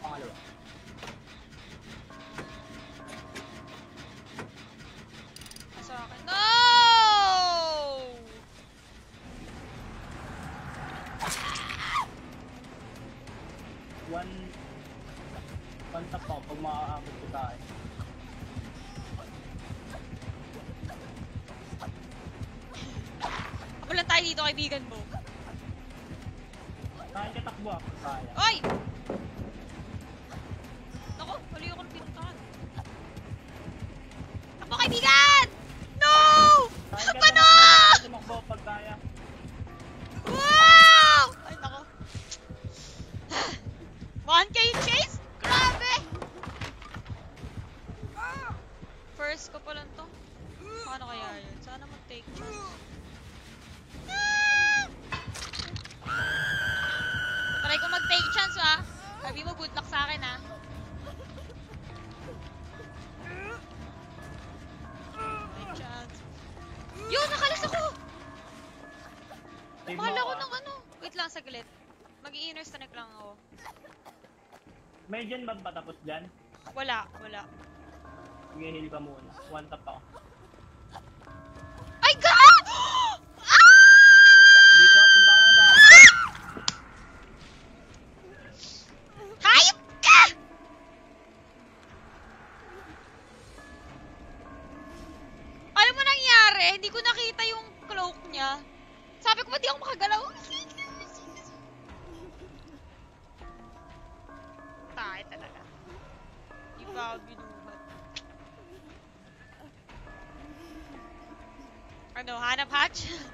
Pangalawa. Nasa akin. No! One... One tap ako pag makakabot ko tayo. Lang tayo dito, kaibigan mo. Kaya ka takbo ako. Kaya. Oy! Good luck sa akin, ha? Take chance. Yun, nakalas ako! Mahal ako ng ano. Wait lang, saglit. Mag-i-inner strike lang ako. May gen ba patapos dyan? Wala, wala. Sige, heal ka muna. One tap ako. Ano,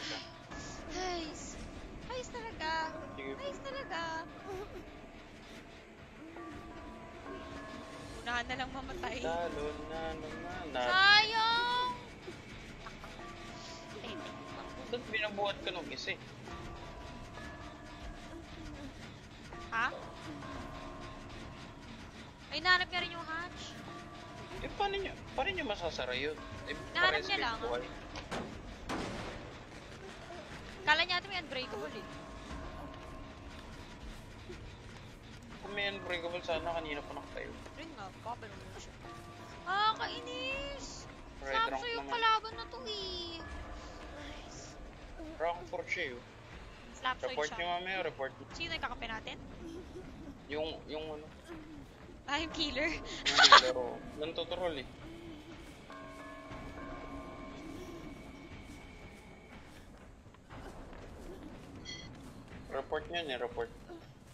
Guys, ayos talaga. Ayos talaga. Unahan na lang mamatay. Lalo na naman. Na, Sayang! Eh, Ba't binabuhat ka nung isa eh? ha? Ay, nahanap niya rin yung hatch. Eh, paano nyo, paano nyo masasara yun? Eh, Nahanap niya lang. buhay. May unbreakable eh. Kung may unbreakable sana, kanina pa nakatayo. Rin nga, baka pero mo siya. Ah, kainis! Right Samso yung naman. kalaban na to eh. Rank 4 siya yun. Slapshot Report siya. nyo mamaya, report nyo. Sino yung kakape natin? Yung, yung ano, Ah, yung killer. yung dealer o. Nantuturol eh. Report niya, report.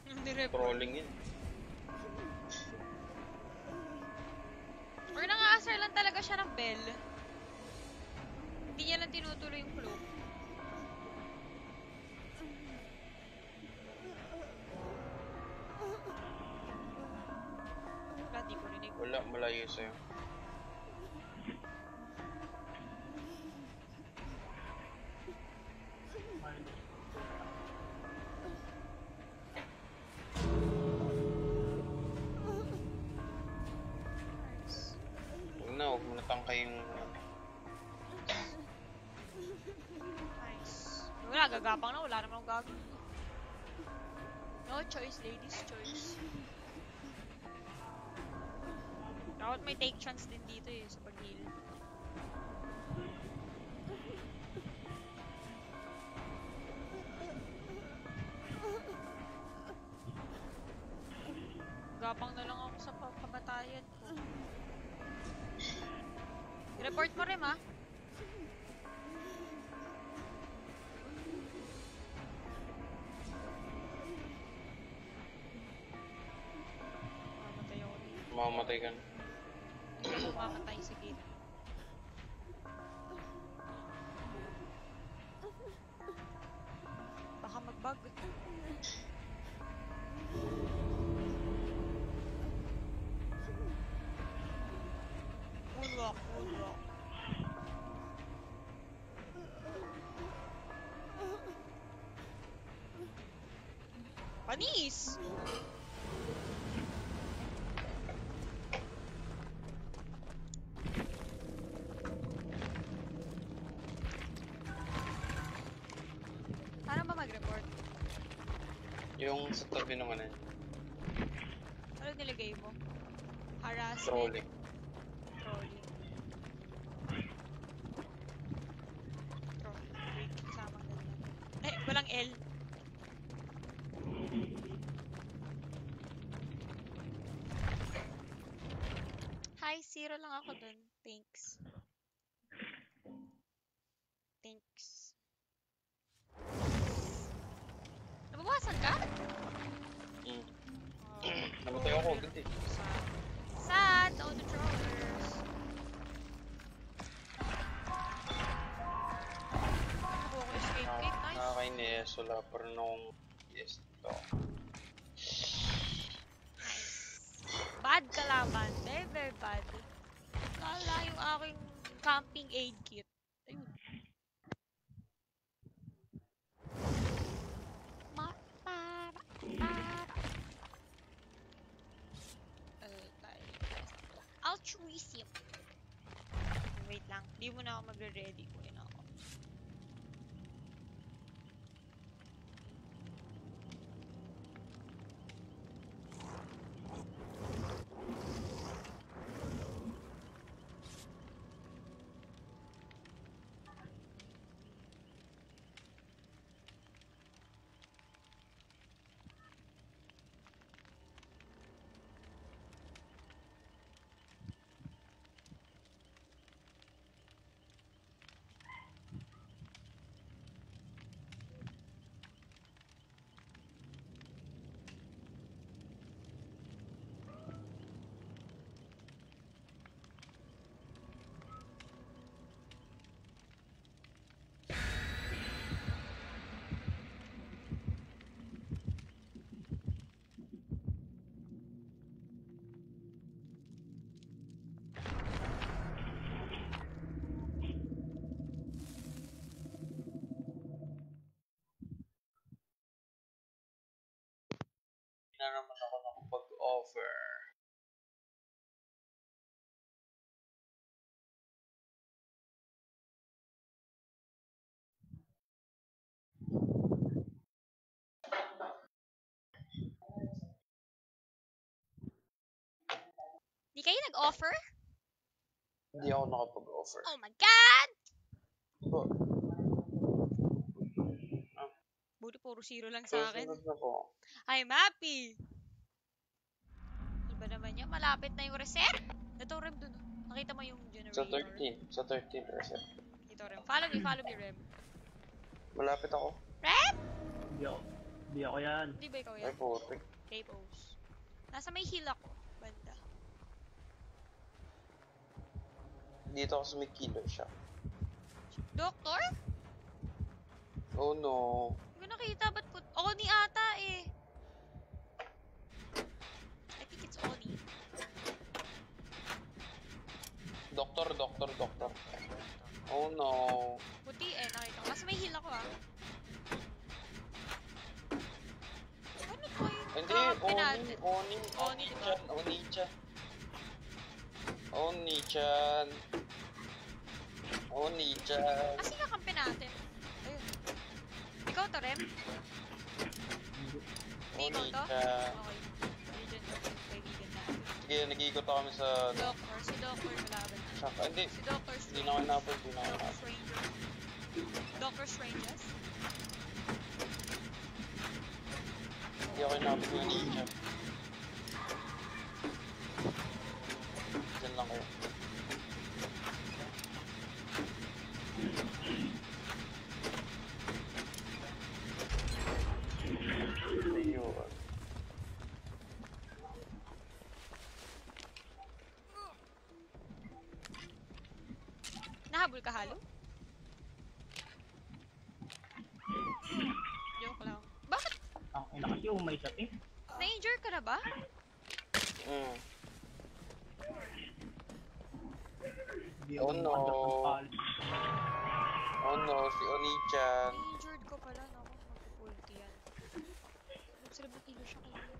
Hindi report. Trolling yun. Or nang-aasar lang talaga siya ng bell. Hindi niya lang tinutuloy yung cloak. Wala, di ko rinig. Wala, malayo sa'yo. Huwag tangkay yung... Nice. Wala, gagapang na. Wala naman gagawin. No choice, ladies choice. Dapat may take chance din dito eh, sa pag-heal. Gapang na lang ako sa pa- kamatayan ko. I-report mo rin, ah. Mamatay ako dito. Mamamatay ka na. Mamatay, sige. Baka mag-bug. Moonwalk, moonwalk. Panis! Paano ba mag-report? Yung sa tabi ng ano, Ano nilagay mo? Harassment. trolling. Trolling. Nakakainis, wala pa rin akong yes to. Bad kalaban. Very, very bad. Kala yung aking camping aid kit. over Di kayo nag-offer? Hindi ako nakapag-offer. Oh my God! Po. Buti puro zero lang sa akin. Susunod na. I'm happy! Malapit na yung reset. Ito, Rem, dun. oh. Nakita mo yung generator. Sa 13. Sa 13 reset. Ito, Rem. Follow me, follow me, Rem. Malapit ako. Rem? Hindi ako. Hindi ako yan. Hindi ba ikaw Ay, yan? putik. K-pose. Nasa may heal ako. Banda. Dito ako sa may killer shop. Doctor? Oh no. Hindi ko nakita. Ba't put... Oni ata eh. I think it's Oni. Doktor, doktor, doktor. Oh no. Puti eh. Nakita ko. Nasa may heal ako ah. Ano to yung Hindi, kakampi Oni, natin? Oni, Oni, diba? Oni-chan, Oni-chan. Oni-chan. Oni-chan. Kasi kakampi natin. Ayun. Ikaw to, Rem? Hindi ikaw to? Okay. Ayun kaibigan natin. Sige, nag-iikot ako kami sa... Doctor. Si Doctor malaban. Hindi, Si Doctor hindi na ako Strange. inapos, hindi na ako. Stranger. Doctor Stranges? Hindi ako inapos yung Oni-chan. Diyan lang kayo. Ayun. Nahabol ka halo? Joke lang. Bakit? Ang ina kasi umay sa eh. Na-injure ka na ba? Mm. Hindi Oh, ako no. makandap ng pal. Oh no, si Oni-chan. Na-injured ko pala. Naku, mag-ulti yan. Ba't sila butilo siya kayo?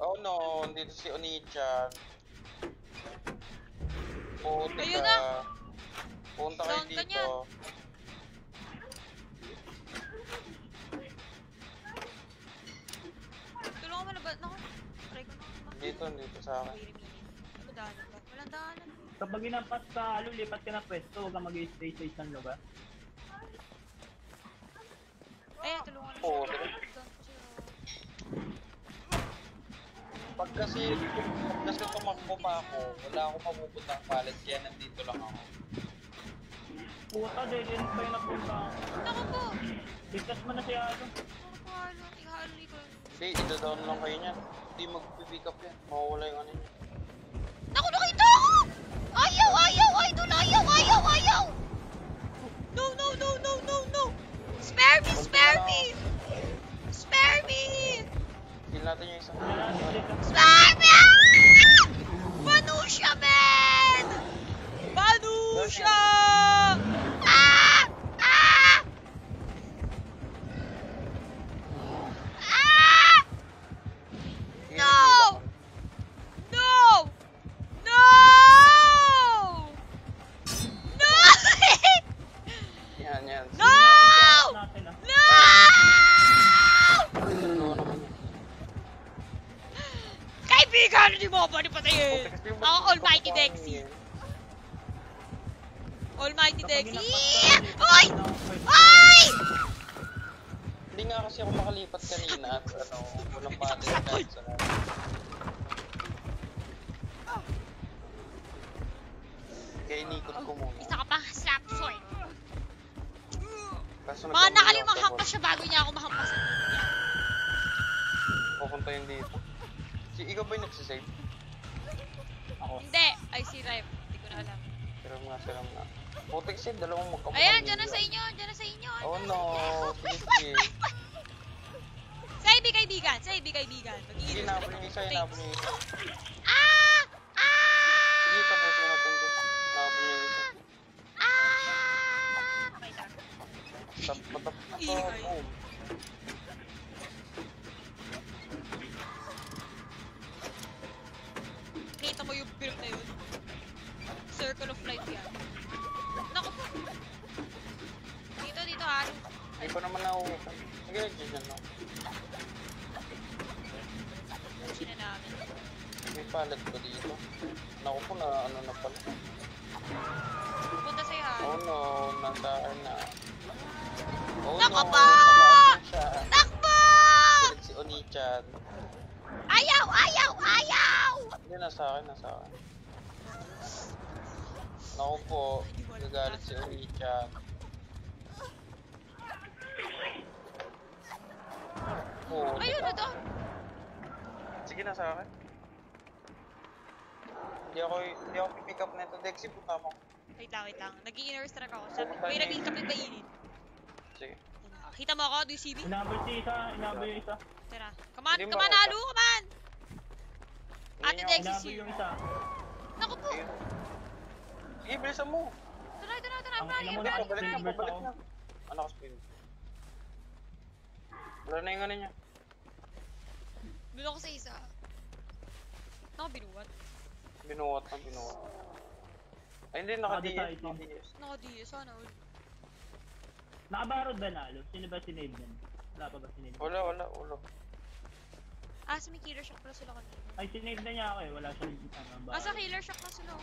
Oh no, dito si Oni-chan. Punta Ayun ka. na. Punta kayo ka dito. niyan. Tulungan mo na ba? Naku, try ko na. Dito, dito sa akin. Ano daanan ba? Walang daanan. Kapag inapat ka, alo, lipat ka na pwesto, huwag ka mag-stay sa isang lugar. Ayun, tulungan mo Oo, siya. diba? Doon ko siya. Pag kasi, pag kasi tumakbo pa ako, wala akong mapupuntang pallet, kaya nandito lang ako. Puta, end pa yung napunta. Naku po! Ligtas mo na si Alo. Naku po, halo. Ihalo ko. Hindi, ida-down lang kayo niyan. Hindi mag-pick up yan. Mawawala yung ano niya. Naku, nakita ako! Ayaw, ayaw, idol, ayaw, ayaw, ayaw! No, no, no, no, no, no! Spare me, spare me! Spare me! Kill natin yung isang. Spare me! Ah! Banusha, man! Banusha! ready? Kaibigan. Sige, Mag-iilis nabol yung isa, nabol yung isa. Ah! Ah! Sige, tapos mo natin dyan. Nabol yung isa. Ah! Okay na. Kita mo yung na yun. Circle of life yan. Naku po. Dito, dito, Aaron. Hindi pa naman nauukan. Sige, dyan lang. Pusin na namin. Pallet ba dito? Naku po na ano na pala. Punta sa'yo ha. Oh no, nasa akin na. Oh Nako no, pa! Takbo! Galit si Onichan. Ayaw! Ayaw! Ayaw! Hindi, nasa akin, nasa akin. Naku po, nagalit si Onichan. Oh, Ayun na doon. Sige na sa akin. Hindi ako, hindi ako pipick up nito. Dexy, punta mo. Wait lang, wait lang. Nag-i-inner strike ako. Sabi, may niya nabili ka mainit. Sige. Kita mo ako, do you see me? Inabol si isa, inabol yung isa. Tara. Come on, Hindi come on, ako- Alu, come on! Ate Dex is Inabol here. yung isa. Naku po! Sige. Bilisan mo. Tara, tara, tara. Ang I'm running, ina I'm mo Balik na, na, running, I'm balik na, running. Balik na. Ano ka spin? Wala na yung ano niya. Doon ako sa isa. Naku, binuwat. Binuwat na, binuwat. Ay, hindi, naka-DS. Naka-decide. Naka-DS. Sana all. Nakabarod ba nalo? Sino ba sinave nun? Wala pa ba sinave? Wala, wala, wala. Ah, sa may killer shock pala sila kanina. Ay, sinave na niya ako eh. Wala siyang ano, ba? Ah, sa killer shock na sila. oh.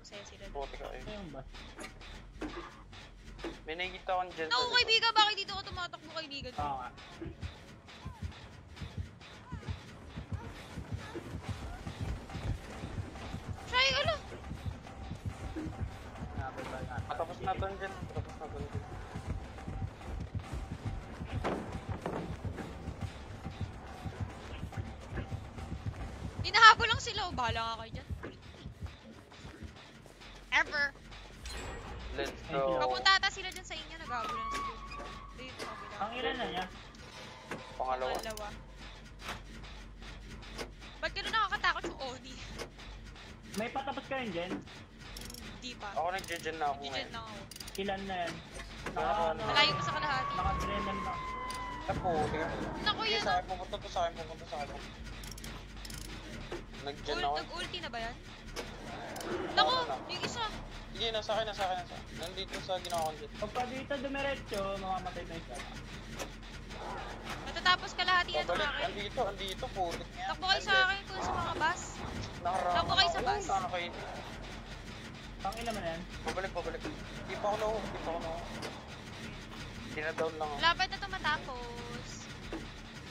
Masaya sila. doon. Buti ka eh. Ano yung bus? May nakikita akong dyan Naku, kaibigan, bakit dito ka tumatakbo, kaibigan? Oo nga. Try, ala! Patapos na to dyan. Patapos na to dyan. Hinahabol lang sila, oh. Bahala nga kayo dyan. Ever. Let's go. Papunta ata sila dyan sa inyo, naghahabol na sila. Dito, kabila. Ang ilan na niya? Pangalawa. Dalawa. Ba't gano'n nakakatakot yung Oni? May patapos ka dyan? Hindi pa. Ako nag-dyan na ako Hindi ngayon. lang ako. Ilan na yan? Naka- ano, Malayo pa sa kalahati. naka-adrenaline na. Tapo, tingnan mo. Naku, Sige, yun sa akin, pupunta to sa akin, pupunta sa akin. Nag-dyan Ult, ako. nag-ulti na ba yan? Naku, na. yung isa. Sige, nasa akin, nasa akin, nasa akin. Nandito sa ginawa ko dyan. Pagka dito dumiretso, mamamatay na isa. Matatapos kalahati ito Pabalik, akin. andito, andito, putik niya. Takbo kayo sa akin kung sa mga bus. Nakarama Takbo kayo sa bus. Nakakainin. Pang ilan man yan? Pabalik, pabalik. Di pa ako na di pa ako na Dinadown lang ako. Lapit na ito matapos.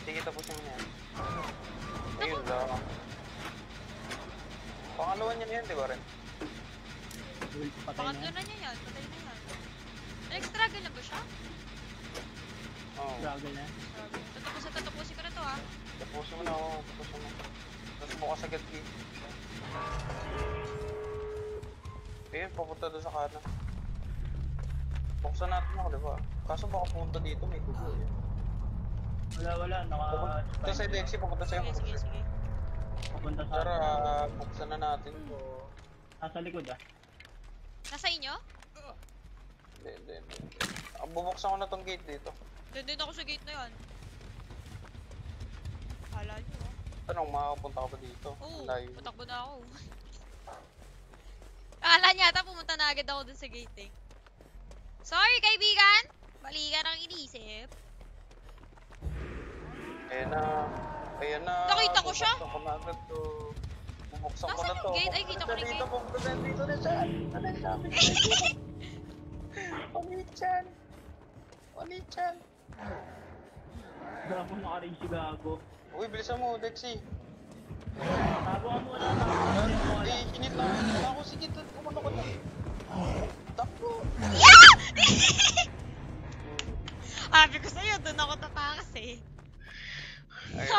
Sige, tapusin mo na yan. Ayun lang. Pangalawa niya na yan, di ba rin? Pangatlo yan. na niya yan. Patay na yan. Nag-struggle na ba siya? Oo. Struggle na. Struggle. Tatapusin, tatapusin ko na to ah. Tapusin mo na ako, tapusin mo. Tapos mo ka sa gati. Ayun, papunta doon sa kanan. Buksan natin ako, di ba? Kaso baka pumunta dito, may dugo eh. Wala, wala. Naka... Pupunta sa Dexy, pupunta sa'yo. Sige, sige, sige. Papunta sa... Tara, buksan na natin to. Nasa likod ah. Nasa inyo? Hindi, hindi, hindi. hindi. Ah, Bubuksan ko na tong gate dito. Doon din ako sa gate na yan. Hala nyo ah. Tanong, makakapunta ka ba dito? Oo, Layo. patakbo na ako. Akala niya ata pumunta na agad ako dun sa gate eh. Sorry kaibigan! Mali ka nang inisip. Ayan na. Ayan na. Nakita ko siya. Bubuksan ko na agad to. Bubuksan ko Nasaan na yung to. gate? Ay, kita ko na yung Dito, na dito na siya. Ano yung sabi ko? Onichan. Onichan. Gago naka-range si Gago. Uy, bilisan mo, Dexy. Tago ka muna. Tago ka muna. Ay, hinit na. Wala ako, sige, tat- umano ko na. Takbo. Yeah! Sabi ko sa'yo, doon ako tatakas eh.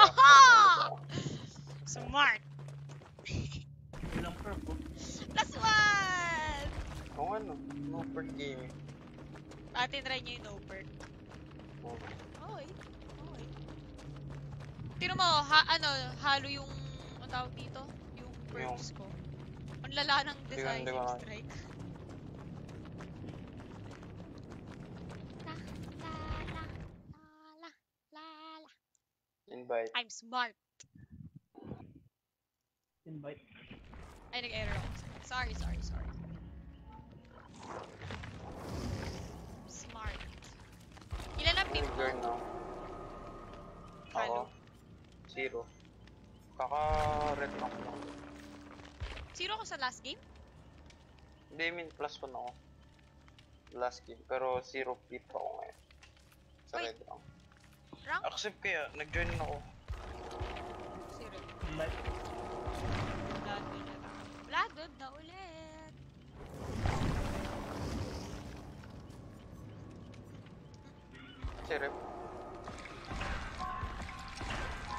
Smart! Ilang purple. Plus one! Kung ano, no per game. Ate, try nyo yung no perk. Oh. Okay. Okay. Tino mo, ha, ano, halo yung, ang tawag dito? Yung perks ko. Ang lala ng ko alam. strike. Invite. I'm smart. Invite. Ay, nag-error ako. Sorry, sorry, sorry. Smart. Nag-join na. ako. Halo. Ako. Zero. Kaka-red knock lang. Zero ko sa last game? Hindi, I mean, plus 1 ako. Last game. Pero zero pip ako ngayon. Sa Wait. red lang. Rank? Accept kaya, nag-join na ako. Zero. Invite. Bloodwood na lang. Bloodwood na ulit. Si Rep.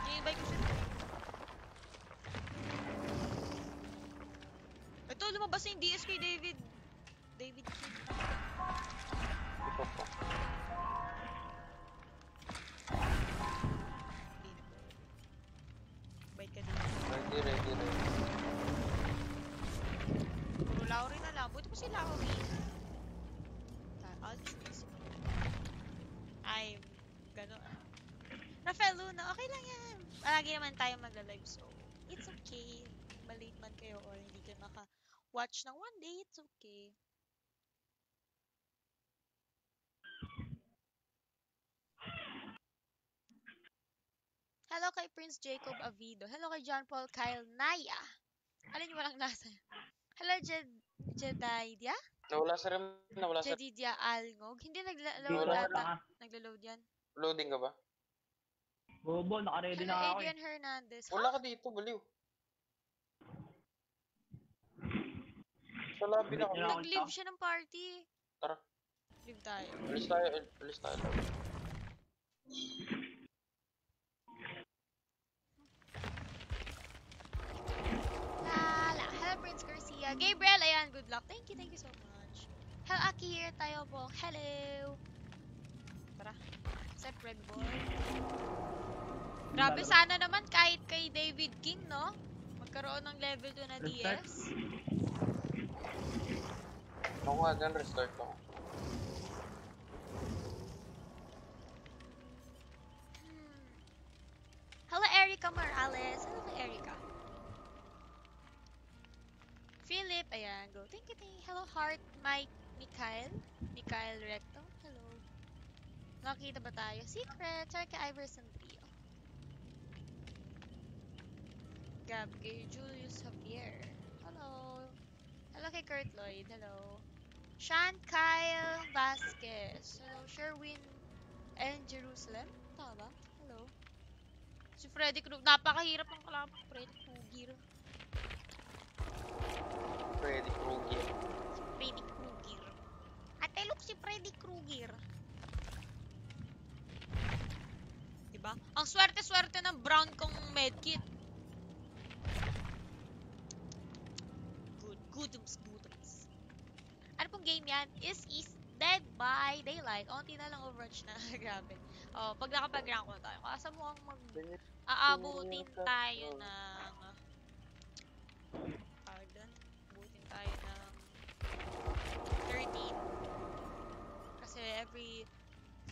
I-invite ko siya. Ito, lumabas na yung DS kay David. David King. Pa. Invite ka din. Ready, ready, ready. Puro na lang. Buti ko si Lauri. Ta- I'm gano'n. Rafael Luna, okay lang yan. Palagi naman tayo magla-live, so it's okay. Malate man kayo or hindi kayo maka-watch ng one day, it's okay. Hello kay Prince Jacob Avido. Hello kay John Paul Kyle Naya. Alin yung walang nasa? Hello, Jed Jedaidia? Nawala sa Rem. Nawala sa Jedidia Alngog? Hindi nagla-load Wala lang ata. ah. Nagla-load yan. Loading ka ba? Bobo, naka-ready Hello, na ako eh. Adrian Hernandez. Wala ka dito, baliw. Sa lobby na Wala kami. ako. Nag-leave siya ng party. Tara. Leave tayo. Alis tayo, alis tayo. Lala. Hello, Prince Garcia. Gabriel, ayan. Good luck. Thank you, thank you so much. Hello, Aki here. Tayo po. Hello. Tara. Step Red Bull. Grabe, sana naman kahit kay David King, no? Magkaroon ng level 2 na Restart. DS. Ako nga dyan, restart ako. Hmm. Hello, Erica Morales. Hello kay Erica. Philip, ayan, go. Thank you, thank you. Hello, Heart, Mike, Mikael. Mikael Recto. Hello. Nakita ba tayo? Secret. Kay Iverson Trio. Gab, kay Julius Javier. Hello. Hello kay Kurt Lloyd. Hello. Sean Kyle Vasquez. Hello, Sherwin and Jerusalem. Tama? Hello. Si Freddy Krug. Napakahirap ng kalaban. Freddy Krueger. Freddy Krueger. Si Freddy Krueger. Ate, look si Freddy Krueger. Diba? Ang swerte-swerte ng brown kong medkit. Good. Goodums, goodums. Ano pong game yan? Is is Dead by Daylight. Onti na lang Overwatch na. Grabe. Oh, pag nakapag-rank ko tayo. Kasa mo ang mag aabutin tayo ng tawag doon? Abutin tayo ng 13 kasi every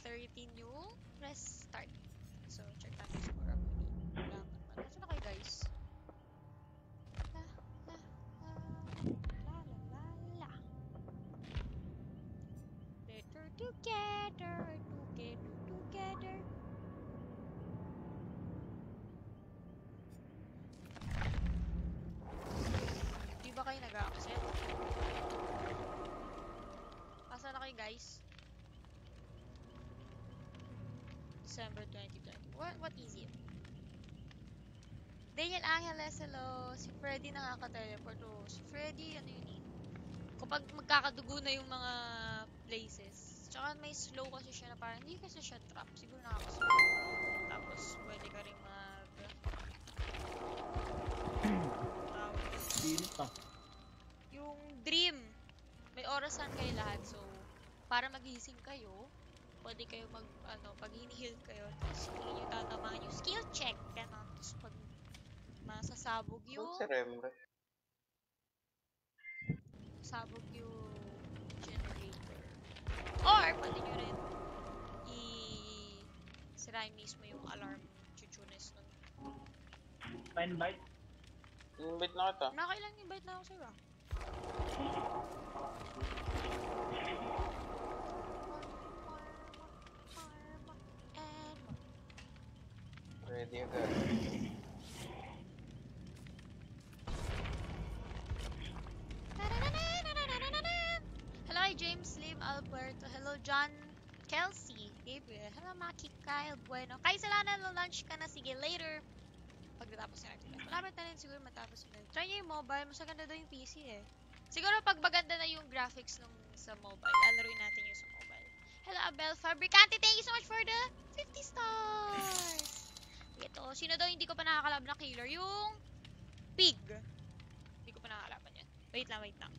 13 yung press start. So check natin siguro ni wala naman nasa na kayo guys? La la la la la la la. Better together together together. Di ba kayo nag-accept? Asa na kayo guys? December 2020. What, what is it? Daniel Angeles, hello. Si Freddy nakaka-teleport. Oh, si Freddy, ano yun eh. Kapag magkakadugo na yung mga places. Tsaka may slow kasi siya na parang hindi kasi siya trap. Siguro nakaka-slow. Tapos pwede ka rin mag... tawag yung dream, may orasan kayo lahat. So, para magising kayo, pwede kayo mag, ano, pag hinihil kayo, tapos hindi nyo tatamaan yung skill check, ganon. Tapos pag masasabog yung, Saan si Remre? sabog yung generator. Or, pwede nyo rin i sirain mismo yung alarm chuchunes nun. Pa-invite. Invite na kita. Nakailang invite na ako sa'yo ah. Ready agad. Hello, James Lim Alberto. Hello, John Kelsey. Gabriel. Hello, Maki Kyle Bueno. Kay Salana, lunch ka na. Sige, later. Pagkatapos nga natin. Malapit na rin siguro matapos mo. Try nyo yung mobile. Mas maganda daw yung PC eh. Siguro pag maganda na yung graphics nung sa mobile, lalaroin natin yung sa mobile. Hello, Abel Fabricante. Thank you so much for the 50 stars. Ito, sino daw hindi ko pa nakakalab na killer? Yung pig. Hindi ko pa nakakalaban yan. Wait lang, wait lang.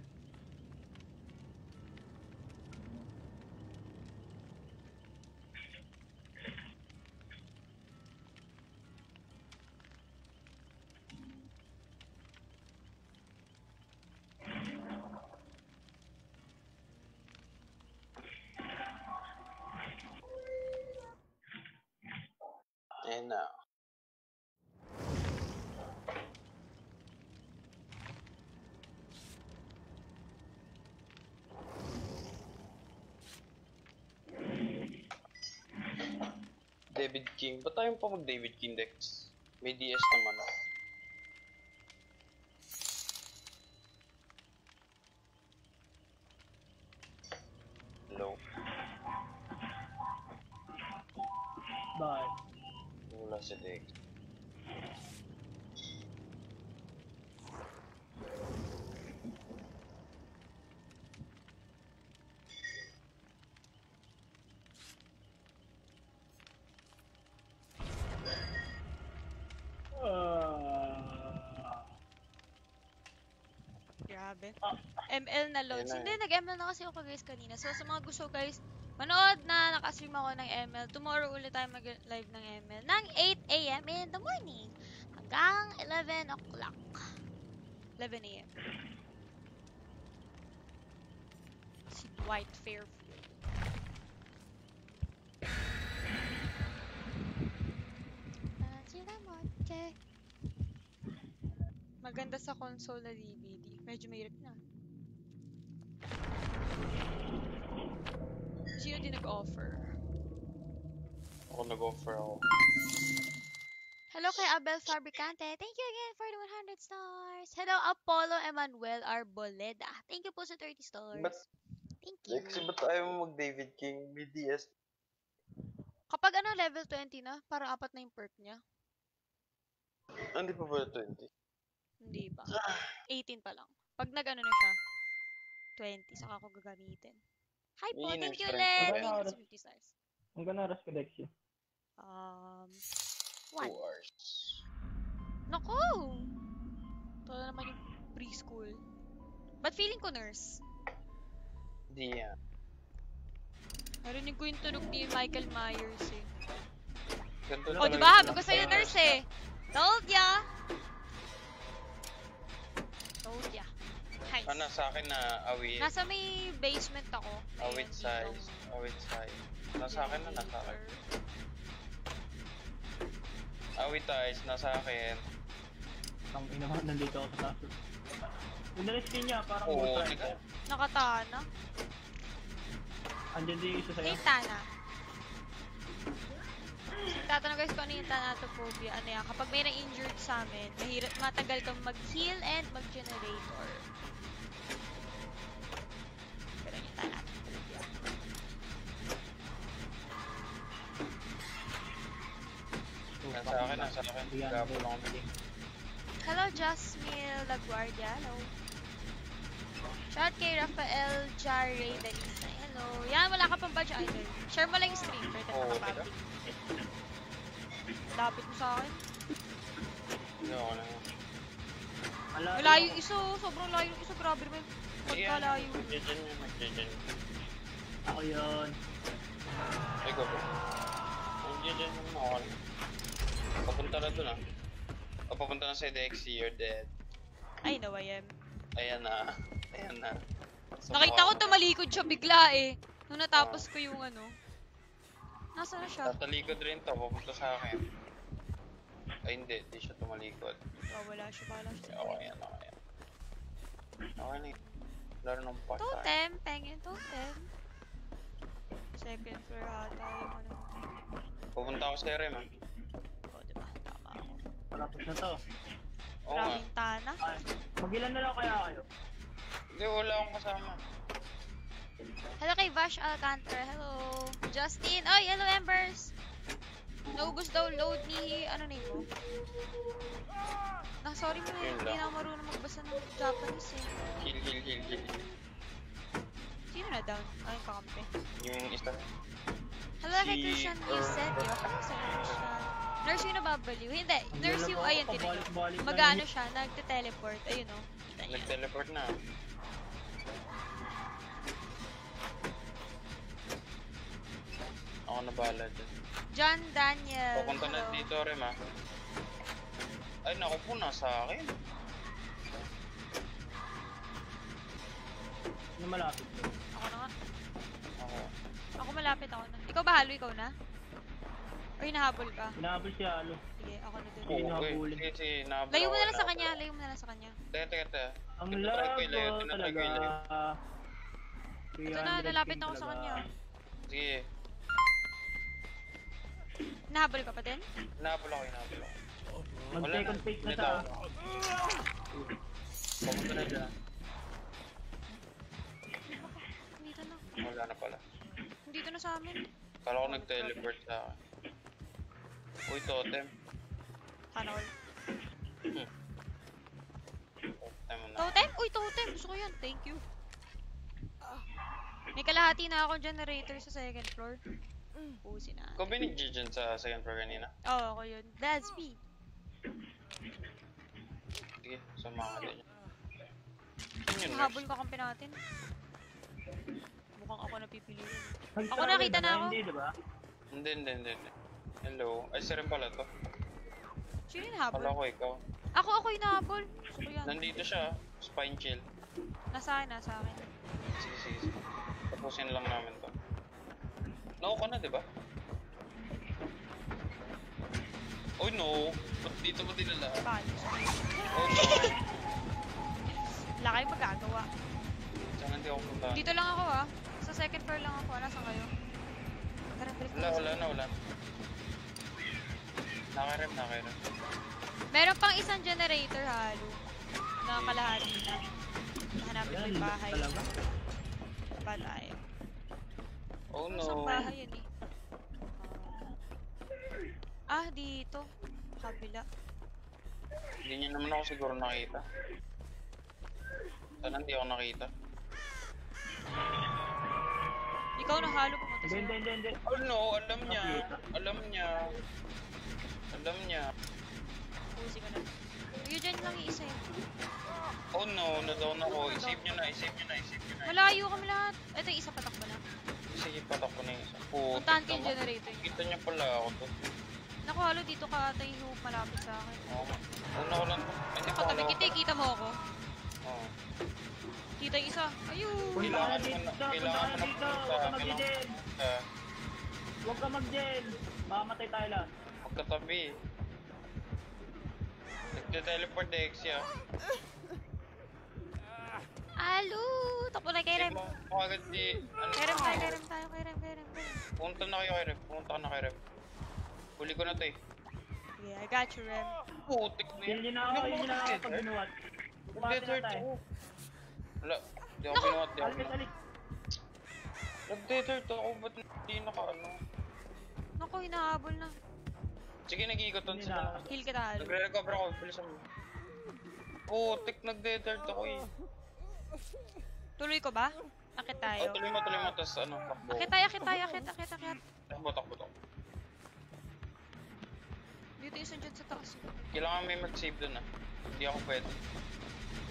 Ayan na. David King. Ba't tayo pa mag David King Dex? May DS naman ML na loads. Ayun na Hindi, eh. nag-ML na kasi ako guys kanina. So, sa mga gusto guys, manood na nakastream ako ng ML. Tomorrow ulit tayo mag-live ng ML. Ng 8 a.m. in the morning. Hanggang 11 o'clock. 11 a.m. Si Dwight Fairfield. Maganda sa console na DVD. Medyo mahirap Sino din nag-offer? Ako nag-offer ako. Hello kay Abel Fabricante. Thank you again for the 100 stars. Hello Apollo Emanuel Arboleda. Thank you po sa 30 stars. Ba't- Thank you. Dex, ba't ayaw mo mag-David King? May DS. Kapag ano level 20 na, parang apat na yung perk niya. Ah, Hindi pa ba 20? Hindi pa. 18 pa lang. Pag nag-ano na siya, 20, saka ako gagamitin. Hi po, thank you strength ulit. Thank you sa 50 stars. Ang gana oras ka, Dexy. Um, 2 one. hours. Naku! Ito na naman yung preschool. But feeling ko nurse. Hindi yan. Narinig ko yung tunog ni Michael Myers eh. Ganito Oh, di ba? Habi ko sa'yo nurse eh. Told ya! Told ya. Nice. Ano, sa akin na awit. Nasa may basement ako. Awit size. dito. Awit size. Nasa akin na, nasa akin. Awit size, nasa akin. Ang ina mo, nandito ako sa taas. Yung na-skin niya, parang Oo, ultra. di ba? Nakatana. Andyan din yung isa sa'yo. Yung tana. Tatanong guys kung ano yung thanatophobia. Ano yan? Kapag may na-injured sa amin, mahirap matagal kang mag-heal and mag-generator. Pero yung thanatophobia. Nasa akin, nasa akin. Gabo lang kami. Hello, Jasmine Laguardia. Hello. Shout kay Rafael Jare Dalisa. Hello. Yan, wala ka pang badge idol. Share mo lang yung stream. Pwede Oo, na public. Lapit mo sa akin. Hindi ako na. Malayo. Malayo yung isa. oh. Sobrang layo yung isa. Grabe naman. Pagkalayo. Magdiyan yun, magdiyan yun. Ako yun. Ay, go. Magdiyan yun ako. Papunta na dun ah. O papunta na sa DXC, you're dead. Ay, no, I am. Ayan na. Ayan na. Sa Nakita ko tumalikod siya bigla eh. Nung natapos ko yung ano. Nasaan na siya? Tatalikod rin to, papunta sa akin. Ay hindi, di siya tumalikod. Oh, wala siya. Wala siya. Okay okay yan. Okay na. Laro ng part time. Totem. Pengen totem. Second floor ata yung ano. Pupunta ako sa RM ah. Oh, diba? Tapos na to. Oo nga. Maraming tana. Ay, Mag-ilan na lang kaya kayo? Hindi, wala akong kasama. Hello kay Vash Alcantara. Hello. Justin. Oy, hello Embers. Naubos daw load ni, ano name mo? Na, sorry mo na, Yun hindi na ako marunong magbasa ng Japanese eh. Heal, heal, heal, heal. Sino na down? Ay, kakampi. Yung isa. Hello kay Christian Lizette. Yo, sa Christian. Nurse yung nababaliw. Hindi, nurse yung, ayun, tinan Mag-ano siya, nagte-teleport. Ayun o. Niyo. Nag-teleport na. Ako na bahala dyan. John Daniel. Papunta na hello. dito, Rem, ah. Ay, naku po, nasa akin. Yung malapit. Ako na nga. Ako. Ako malapit ako na. Ikaw ba halo? Ikaw na? O hinahabol ka? Hinahabol si Alo. Sige, ako na. Sige, Oo, nakabulin. eh. Kasi nabla Layo mo na lang sa kanya. Layo mo na lang sa kanya. Teka, teka, teka. Ang ko tinatry talaga. ko. Ito na, 300 nalapit na ako sa kanya. Sige, Hinahabol ka pa din? nabla ako, nabla ako. Mag Wala second na. siya. Papunta na dyan. Dito na. Wala na pala. Dito na sa amin. Kala ko nag-teleport sa akin. Uy, totem. Sana all. Totem na. Totem? Uy, totem! Gusto ko yan. Thank you. May kalahati na akong generator sa second floor. Pusin na. Ikaw binigyan dyan sa second floor kanina? Oo, oh, ako yun. That's me. Sige, sumama ka din. Saan yun, Habol ka kampi natin. Mukhang ako napipiliin. Nag-try Ako nakita na ako. Hindi, diba? Hindi, hindi, hindi. Hello. Ay, si pala to. Sino yung habol? Kala ko ikaw. Ako, ako yung nahabol. Nandito siya. Spine chill. Nasa akin, nasa akin. Sige, sige, sige. Tapusin lang namin to. No ka na, di ba? Oh no! Ba't dito mo dinala? Bakit? Oh no! Wala kayong magagawa. Saan hindi ako punta? Dito lang ako ah. Sa second floor lang ako. Nasaan kayo? Tara, balik Wala, wala na, wala na. Nakarem, nakarem. Meron pang isang generator halo. Na kalahati na. Hanapin ko yung bahay. talaga. Oh no! bahay yun eh? Ah, dito. Kabila. Hindi niyo naman ako siguro nakita. Sana hindi ako nakita. Ikaw na halo pumunta sa'yo. hindi, hindi, hindi. Oh no! Alam niya! Alam niya! Alam niya! Pusi ko na. Kuya dyan lang yung isa eh. Oh no! Na-down ako. Isave niyo na, isave niyo na, isave niyo na. Malayo kami lahat. Ito isa patakbo na. Sige, patak ko na yung isa. Puntahan ko yung generator niya. Kita niya pala ako to. Naku, halo dito ka ata yung malapit sa akin. Oo. Una ko lang. Hindi pa Katabi ako. kita kita mo ako. Oo. Kita yung isa. Ayun! Punta ka na Kailangan mo na- punta kailangan ka mo na Huwag ka kailangan- mag-gen. Huwag ka mag-gen. Mamamatay tayo lahat. magkatabi. Nagte-teleport na X ya. Halo! Takbo na kay Rem. Hindi mo agad di... Ano? Kay Rem tayo, kay Rem tayo, kay Rem, kay Rem, kay Rem. Pumunta na kayo kay Rep. Pumunta ka na kay Rep. Huli ko na to eh. Yeah, I got you, Rem. Putik na Yun yun ako, yun yun ako pag. Bumati na Nag-desert tayo. ako. Wala. Di ako binuhat. Di ako Alis, binuhat. alis. Nag-desert ako. Ba't hindi naka ano? Naku, hinahabol na. Sige, nag-iikotan Hindi sila. na. Heal kita, halo. Nagre-recover ako. Bilisan mo. Putik. Nag-desert ako eh. Tuloy ko ba? Akit Oh, tayo. tuloy mo, tuloy mo. Tapos ano, takbo. Akit tayo, akit tayo, akit, akit, akit. Takbo, takbo, takbo. Dito isa dyan sa taas. Kailangan may mag-save dun ah. Hindi ako pwede.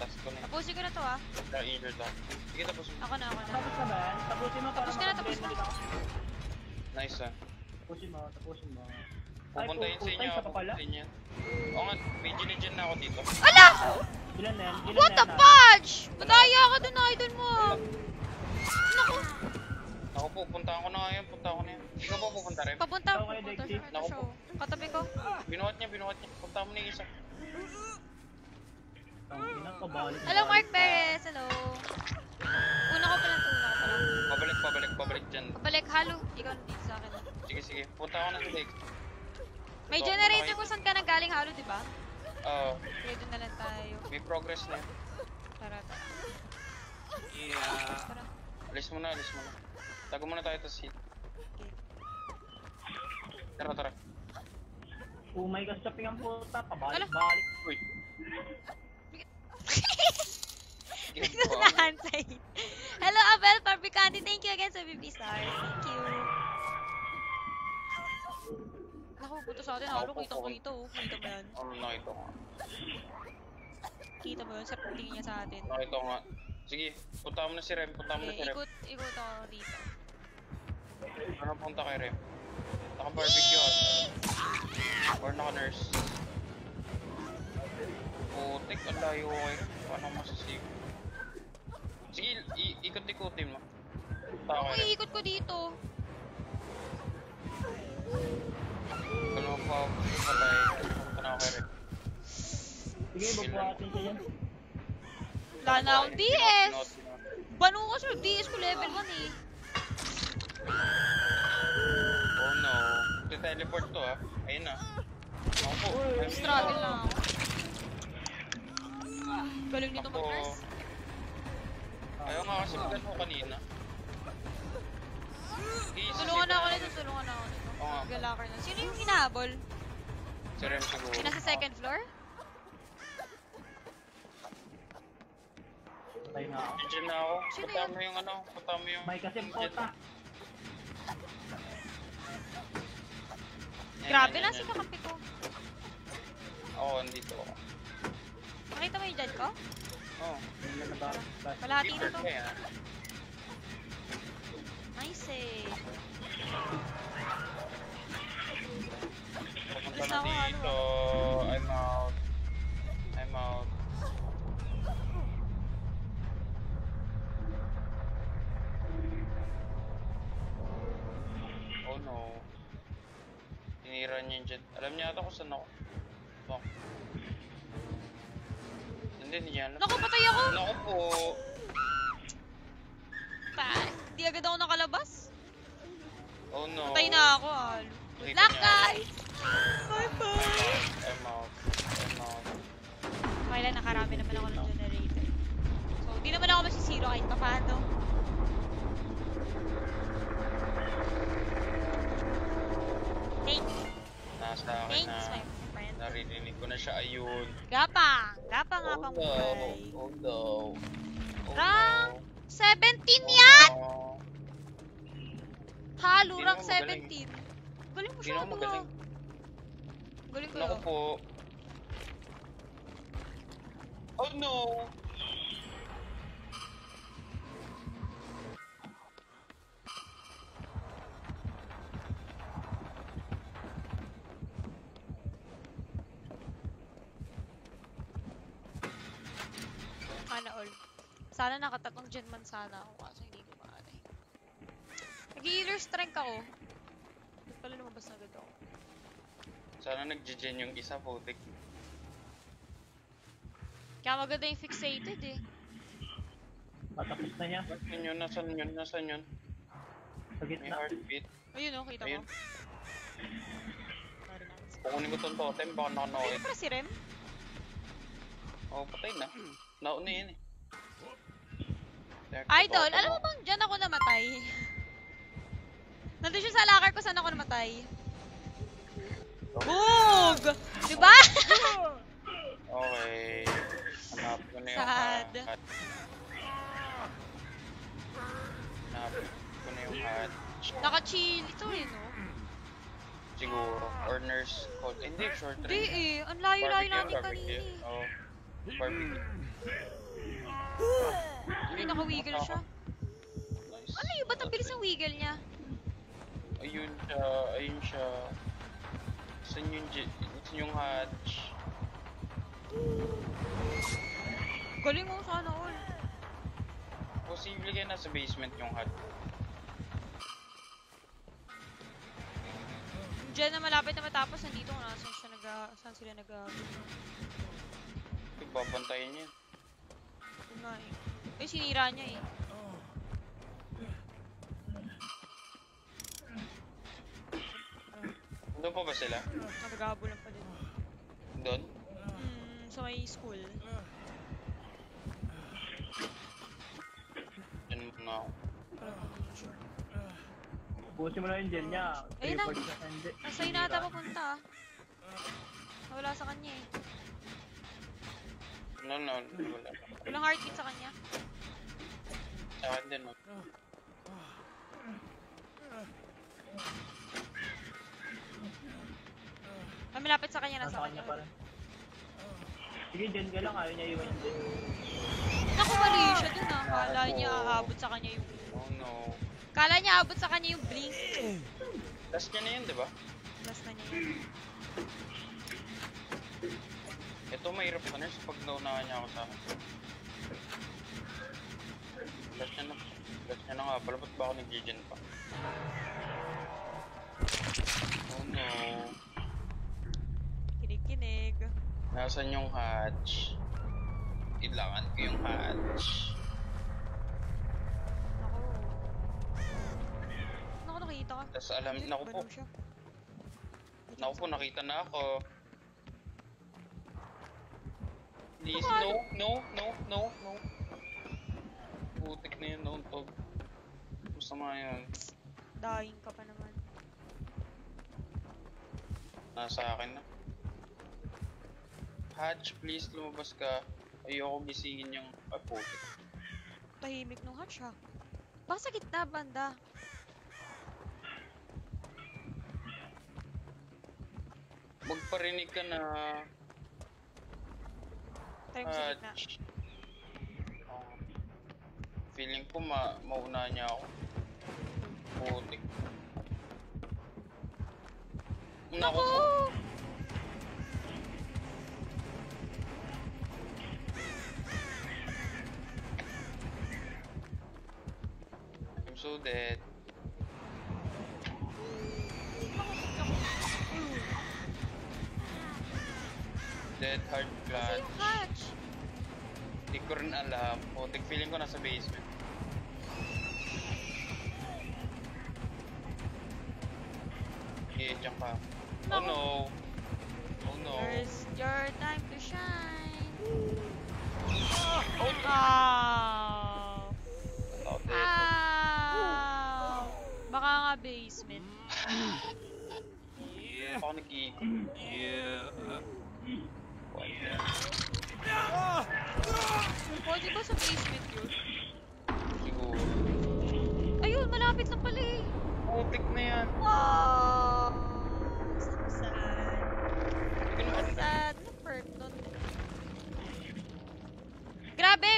Task ko na. Tapusin ko na to ah. Na-injured ako. Sige, tapos mo. Ako na, ako na. Tapos na ba? Tapusin mo para Tapos ka na, tapos. Nice ah. Tapusin mo, tapusin mo. Pupunta yun sa inyo. Ay, pupunta pa pala. Pupunta yun. Oo nga, may ginigyan na ako dito. Ala! Ilan na yan? Ilan What the yan, ah? fudge? Madaya ka dun, idol mo. Naku, Ako po, puntahan ko na ngayon. Puntahan ko na yan. Ikaw ba pupunta rin? papunta, papunta Naku siya. po. oh. Katabi ko. Binuhat niya, binuhat niya. Puntahan mo na isa. Hello, Mark Perez. Hello. Una ko pa lang to, una ko pa lang. Pabalik, pabalik, pabalik dyan. Balik, halo. Ikaw na dito sa akin. Sige, sige. Punta ako na sa Dex. May generator okay. kung saan ka nanggaling halo, di ba? Oo. Kaya doon na lang tayo. may progress na yun. Tara, tara. Yeah. Tara. Alis mo na, alis mo na. Tago muna tayo tas hit. Okay. Tara, tara. Umay ka sa pingang puta, Ala. pabalik-balik. Uy. Nagunahan sa'yo. Hello, Abel Fabricante. Thank you again sa BB Stars. Thank you. Naku, puto sa atin. Halo, kita ko ito. oh. Kita mo yan. Ano, nakita ko. Kita mo yun sa tingin niya sa atin. Nakita ko nga. Sige, punta mo na si Rem, punta mo na si Okay, Rem. ikot, ikot ako dito. Ano punta kay Rem? Naka-barbecue at. Or naka-nurse. Putik, ang layo ko eh. Paano ako masasig? Sige, i- ikot-ikutin mo. Punta Ako iikot ko dito. Ano pa, patay. Punta na ako kay Rem. Sige, babuhatin siya yan. Wala na akong DS. Banu ko sa DS ko level 1 eh. Oh no. Te-teleport to ah. Ayun na. Ako Struggle lang ako. Galing nito Ako. mag-nurse. Ayaw nga kasi magano kanina. Easy, Tulungan na ako nito, tulungan na ako nito. Oo nga. Galakar na. Sino yung hinahabol? Si Rem siguro. Yung nasa second floor? Patay na ako. Diyan na ako. Sino Punta yun? mo yung ano. Punta mo yung... May kasi. Yan, Grabe lang si kakampi ko. Oo, andito ako. Nakita mo yung dyan ko? Oo. Kalahati na to. Nice eh. Alis na dito. I'm out. I'm out. Oh no. Tinira niya yung jet. Alam niya ata kung saan ako. Ito. Hindi, hindi niya alam. Naku, patay ako! Naku po. Pa, di agad ako nakalabas. Oh no. Patay na ako, halo. Good luck, guys! Bye-bye! Kaya nakarami naman ako ng generator. So, di naman ako masisiro kahit pa paano. Thanks. Nasa Thanks, na. my friend. Naririnig ko na siya. Ayun. Gapang! Gapang, gapang no. buhay. Oh no. Oh Rank no. 17 Oh yan! Halo, rank naman magaling. 17. Galing mo Hindi siya, naman magaling. Galing ko Naku yun. po. Oh no. Sana all. Sana nakatatong dyan man sana ako kaso hindi ko maaari. Nag-healer strength ako. Ba't pala lumabas na agad ako? Sana nag-gen yung isa putik. Kaya maganda yung fixated eh. Patapos na niya. Nasaan yun? Nasaan yun? Nasaan yun? Sa May gitna. heartbeat. Ayun oh, kita Ayun. mo. Sorry na. Kukunin ko tong totem. Baka Ayun nakanoid. pala si Rem. Oh, patay na. Nauna yun eh. Idol, alam mo ako. bang dyan ako namatay? Nandun siya sa lakar ko saan ako namatay. Boog! Diba? Okay. Hanap ko na yung Sad. hat. Hanap ko na yung hat. Naka-chill ito eh, no? Siguro. Or nurse call. Hindi, short Hindi range. eh. Ang layo-layo natin kanina eh. Oh. Barbecue. Ay, naka-wiggle siya. Ano yun? Ba't ang bilis ng wiggle niya? Ayun siya, ayun siya. Saan yung, saan yung hatch? Galing mo sana all. Posible kaya nasa basement yung hatch. Diyan na malapit na matapos, nandito kung nasan siya nag saan sila nag Babantayin niya. Yun nga eh. Eh, sinira niya eh. Doon pa ba sila? Nagagabo lang pa din. Doon? Hmm, sa may school. Diyan muna ako. Wala pa sure. Buti mo na yung gel niya. Ayun na. Sa hindi. Nasa na ata papunta ah. Nawala sa kanya eh. No, no, wala. Walang heartbeat sa kanya. Sa akin din, oh. May malapit sa kanya nasa kanya kanya. pa rin. Sige, gel ka lang. Ayaw niya iwan yung gel. Naku, mali siya dun ah. Kala niya aabot sa kanya yung... Oh no. Kala niya aabot sa kanya yung blink. Last niya na yun, di ba? Last na niya yun. Ito mahirap sa nurse pag naunahan niya ako sa akin. Last niya na. Last niya na nga pala. Ba't ba ako nag-gen pa? Oh no. Kinig-kinig. Nasaan yung hatch? Kailangan ko yung hatch. Naku. Naku, nakita ka. Tapos alam, Hindi, naku po, naku po, nakita na ako. Please, no, no, no, no, no. Putik na yun, no, tog. Masama yun. Dying ka pa naman. Nasa akin na. Hatch, please, lumabas ka. Ayoko gisingin yung putik. Tahimik nung hatch ha. Baka sa gitna, banda. Magparinig ka na. Sa gitna. Hatch. Feeling ko ma mauna niya ako. Putik. Naku Naku! So dead. Dead hard yung hatch. Hindi ko rin alam. Putik, feeling ko nasa basement. Okay, dyan ka. Oh Naku. no. Oh no. There's your time to shine. Oh no. Ow! Oh, dead. Ow! Baka nga basement. Ako nag-iikot. Wala. Pwede ba sa basement yun? Siguro. Ayun, malapit lang pala eh. Putik na yan. Wow! Naman. Sad. Ano perk nun? Grabe!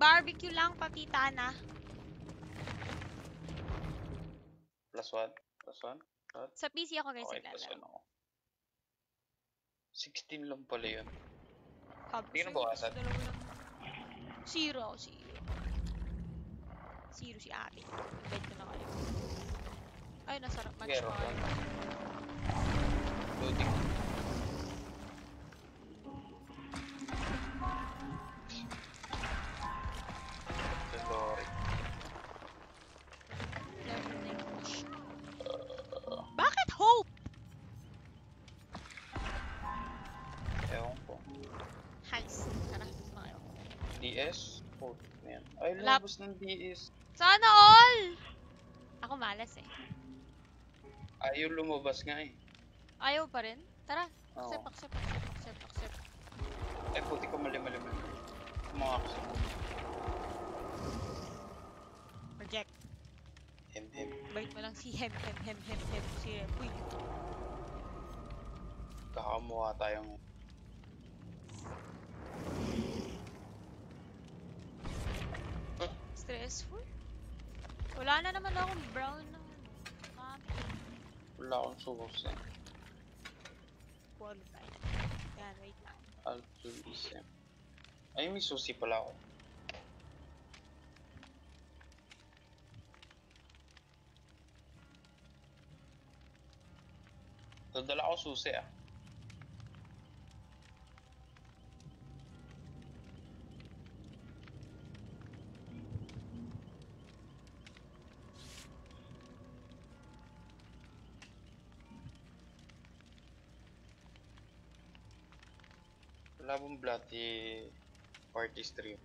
Barbecue lang, pati tana. Plus one? Plus one? Sa PC ako guys, Okay, naglalaro. Ako. 16 lang pala yun. Hindi ka nabawasan? Dalawa lang. Zero, zero. Zero si ate. Invite ko na kayo. Ay, nasarap match ka. Loading. Labas ng DS. Sana all! Ako malas eh. Ayaw lumabas nga eh. Ayaw pa rin? Tara, Oo. accept, accept, accept, accept, accept. Ay, puti ko mali mali mali. Mga kasi. Reject. Hem hem. Bait mo lang si hem, hem, hem, hem, hem. Si hem. Uy, Kakamuha tayo stressful. Wala na naman akong brown ng ano. Wala akong susi. qualify. Yan, wait lang. Altruism. Ay, may susi pala ako. Dadala ko susi ah. Wala bang bloody party stream?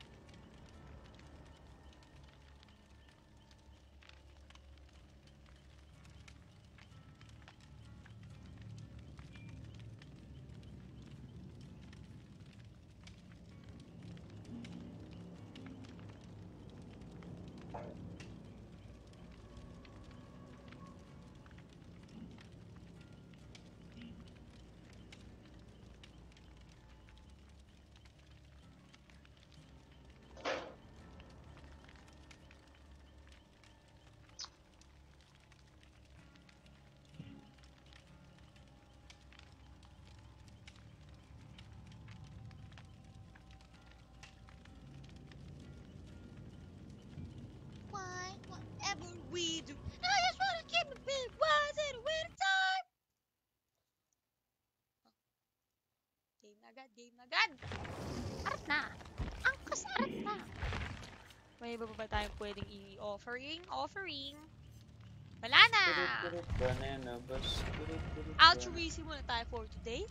Agad, game agad. Arat na. Angkas arat na. May iba pa ba tayong pwedeng i-offering? Offering. Wala na. Banana bus. Altruism muna tayo for today.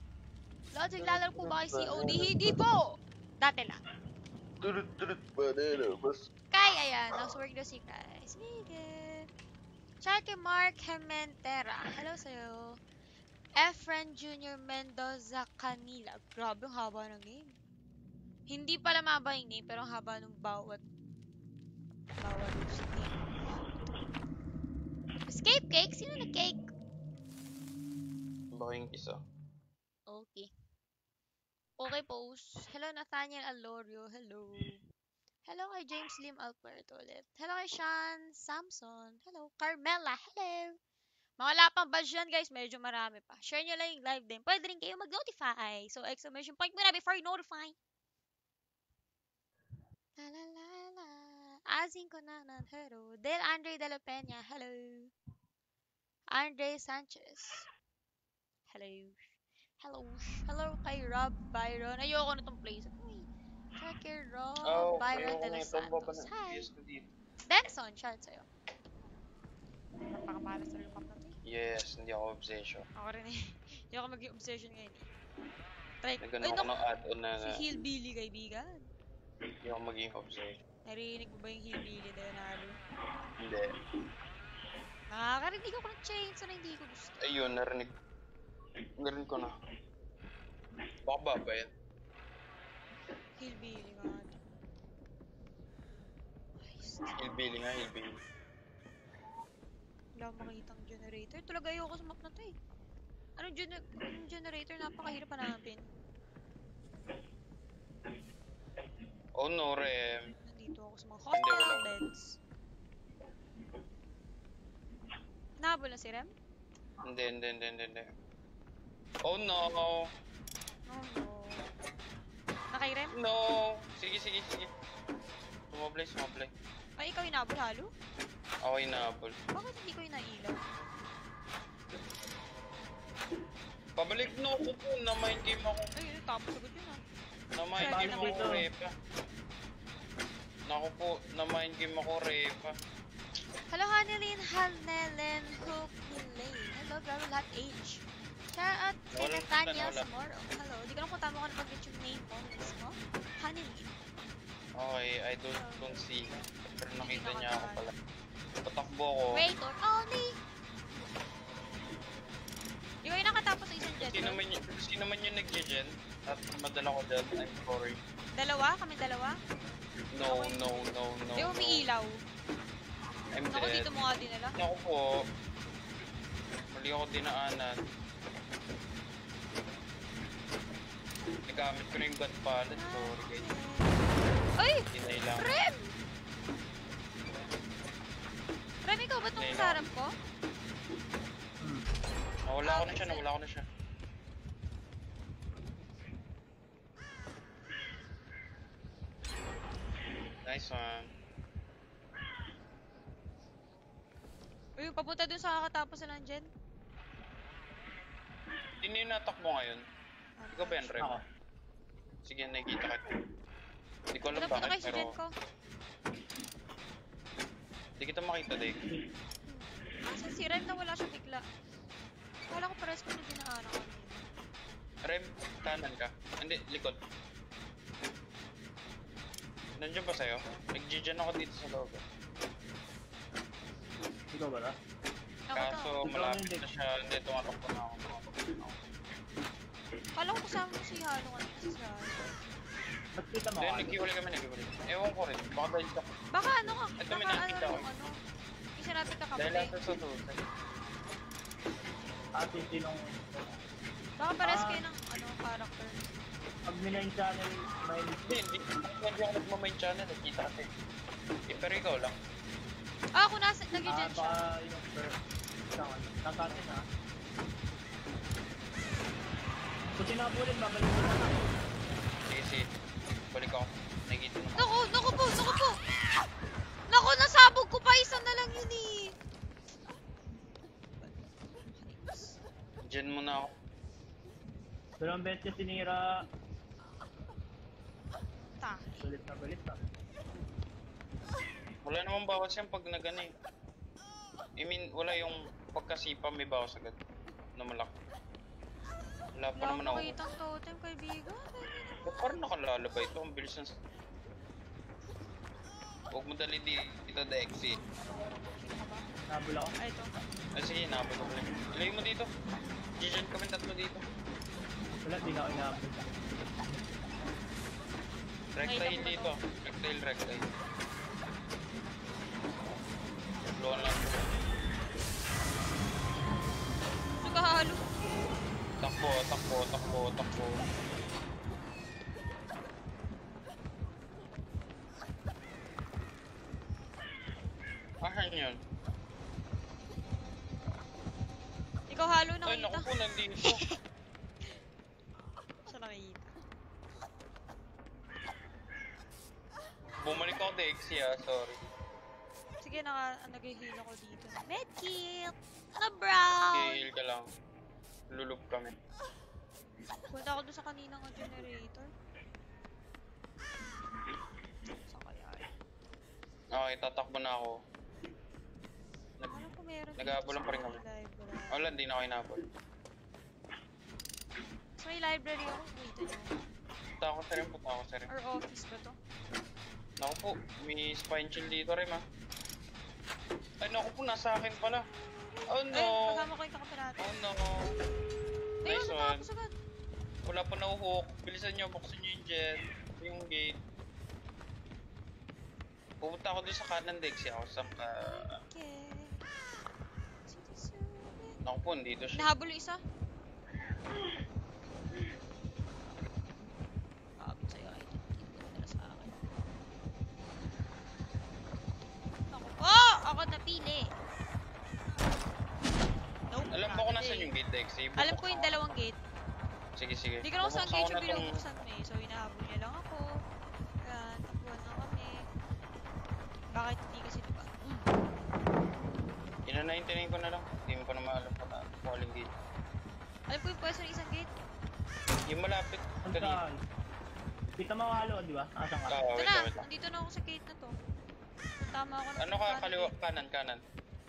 Logic, lalaro po ba kayo COD? Hindi po! Dati lang. Banana bus. Kai, ayan. Nasa work na si Kai. Sige. Kay Mark Hementera. Hello sa'yo. Efren Jr. Mendoza Canila. Grabe, ang haba ng name. Hindi pala mahaba yung name, pero ang haba ng bawat bawat name. Escape cake? Sino na cake? Baka yung isa. Okay. Okay, post. Hello, Nathaniel Alorio. Hello. Hello kay James Lim Alberto ulit. Hello kay Sean Samson. Hello. Carmela. Hello. Mga lapang badge yan, guys. Medyo marami pa. Share nyo lang yung live din. Pwede rin kayo mag-notify. So, exclamation point muna before you notify. La la la la. Asing ko na ng hero. Del Andre De La Peña. Hello. Andre Sanchez. Hello. Hello. Hello kay Rob Byron. Ayoko na tong place. Uy. Shout kay Rob Oh, Byron de los Santos. Hi. Denson, shout sa'yo. Napakamalas na rin na. Yes, hindi ako obsession. Ako rin eh. Hindi ako maging obsession ngayon eh. Try ko. Nagano Ay, ako ng add-on na Si Hillbilly, kaibigan. hindi ako maging obsession. Narinig mo ba yung Hillbilly, Leonardo? Hindi. Nakakarinig ako ng chainsaw na hindi ko gusto. Ayun, narinig. Narinig ko na. Baka ba ba yan? Hillbilly. Ayos. Hillbilly nga, hillbilly. Wala makitang generator. Talaga ayoko sa map na to eh. Anong, gener anong generator? Napakahirap hanapin. Oh no, Rem. Nandito ako sa mga hospital beds. Nahabol na si Rem? Hindi, hindi, hindi, hindi, hindi. Oh no! Oh no. Nakay Rem? No! Sige, sige, sige. Sumablay, sumablay. Ay, ikaw yung nabol halo? Ako nahabol. Bakit hindi ko yung nailaw? Pabalik no ako po, na mind game ako. Ay, tapos sagot yun ah. Na mind Sorry, game ako, ito. Repa. Naku po, na mind game ako, Repa. Hello, Hanelin, Hanelen, Hook, Lane. Hello, grabe lahat age. Shout out kay Nathaniel. Samoro. Hello, di ko alam kung tama ko na pag yung name mo mismo. Hanelin. Okay, I don't, see. Pero nakita niya ako pala. Patakbo ko. Wait or only. Di ko yung nakatapos sa isang jet. Sino no? man sino man yung nag-gen at madala ko dyan, I'm sorry. Dalawa? Kami dalawa? No, no, no, no. Di umiilaw. I'm Naku, dead. dito mo nga dinala. Ako po. Mali ako dinaanan. Nagamit ko na yung gun pallet. Sorry guys. Ay! Hinay lang. Rem! Rem, ikaw ba itong Hindi, sa harap ko? Nawala ko na siya, nawala ko na siya. Nice one. Uy, papunta dun sa kakatapos na nandyan. Sino yung natakbo ngayon? Ikaw ba yan, Rem? Ako. Sige, nakikita kita. Hindi ko alam Napunta bakit, kayo sa pero ko. hindi kita makita, Dave. Asan si Rem na wala siya bigla? Wala ko pares ko na dinaanan ko. Rem, kanan ka. Hindi, likod. Nandiyan ba sa'yo? Nag-GGN ako dito sa loob. eh. Ikaw ba na? Ako Kaso to. malapit na siya. Hindi, tumatakbo na ako. tumatakbo na ako. Kala ko kasama mo si Halo kanina kasi si Halo. Ba't kita mo Hindi, ako? nagkihuli kami, nagkihuli. Ewan ko rin. Baka dahil sa... Baka ano ka, baka ano nakita yung ano. Isa natin Dahil kakapatid. nasa sa susunod. At yung sinong... Baka pares Ah. kayo ng ano, character. Pag minayin channel, may... Hindi, hindi. Hindi ako nagmamain channel. Nakita kasi. Eh, pero ikaw lang. Ah, ako nasa, Ah, nag-gen siya. baka yung first... Isang ano. Nakatin na. Kung sinabulin, babalik ko na. Balik ako. Nakikita mo. Naku, naku po, naku po! Naku, nasabog ko pa, isa na lang yun eh. Diyan muna ako. Dalawang beses niya sinira. Taki. Galit na galit na. Wala namang bawas yan pag nagano eh. I mean, wala yung pagkasipa may bawas agad. Na malaki. Wala pa Wala naman ako. makitang totem, kaibigan. Ba't parang nakalalabay ito? Ang bilis ng... Huwag mo dali di dito Dexy. Nabula ako. Ay, ito. Ah, sige, nabot ko lang. Mo dito. Diyan kami tatlo dito. Wala, di na ako inabot. Rectile dito. Rectile, rectile. Luan lang. Nagkahalo. Takbo, takbo, takbo, takbo. Asan yun? Ikaw halo Ay, naku po, nandito. Siya nakita. Bumalik ako Dexy ah, sorry. Sige, naka, nag-heal ako dito. Medkit! Na brown! Heal ka lang. Lulub kami. Punta ako doon sa kaninang generator. Saan kaya? yun? Okay, tatakbo na ako. Nag Ano po meron dito Nag-aabulan sa pa rin kami. wala, hindi na ako inabot. Sa may library ako, wait nyo. Punta ako sa rin, punta ako sa rin. Or office ba to? Naku po, may spine chill dito rin ah. Ay, naku po, nasa akin pala. Oh Ay, no! kasama ko yung kakapirate. Oh no! Ayun, Nice one. natapos agad. Wala pa na-hook. Bilisan nyo, buksan nyo yung jet. Yung gate. Pupunta ako doon sa kanan Dexy ako sa... Uh, Okay. Naku po, dito siya. Nahabol yung isa. Abot sa'yo, ay. Hindi ko na sa akin. Ako. Oh! Ako napili. Nope. Alam mo hindi. nasan yung gate Dexy. Alam ko yung dalawang gate. Sige, sige. Hindi ko na kung saan gate ko yung binubuksan mo eh. So, hinahabol niya lang ako. Yan, takbuhan na kami. Bakit hindi kasi diba? Mm. Ina-99 ko na lang. Gate. Alam ko yung pwesto ng isang gate. Yung malapit. Ang Kanina. saan? Kita mo halo, di ba? Asan ka? Ah, Ito wait na, wait nandito na ako sa gate na to. Tama ako na. Ano ka, kaliwa, kanan, kanan.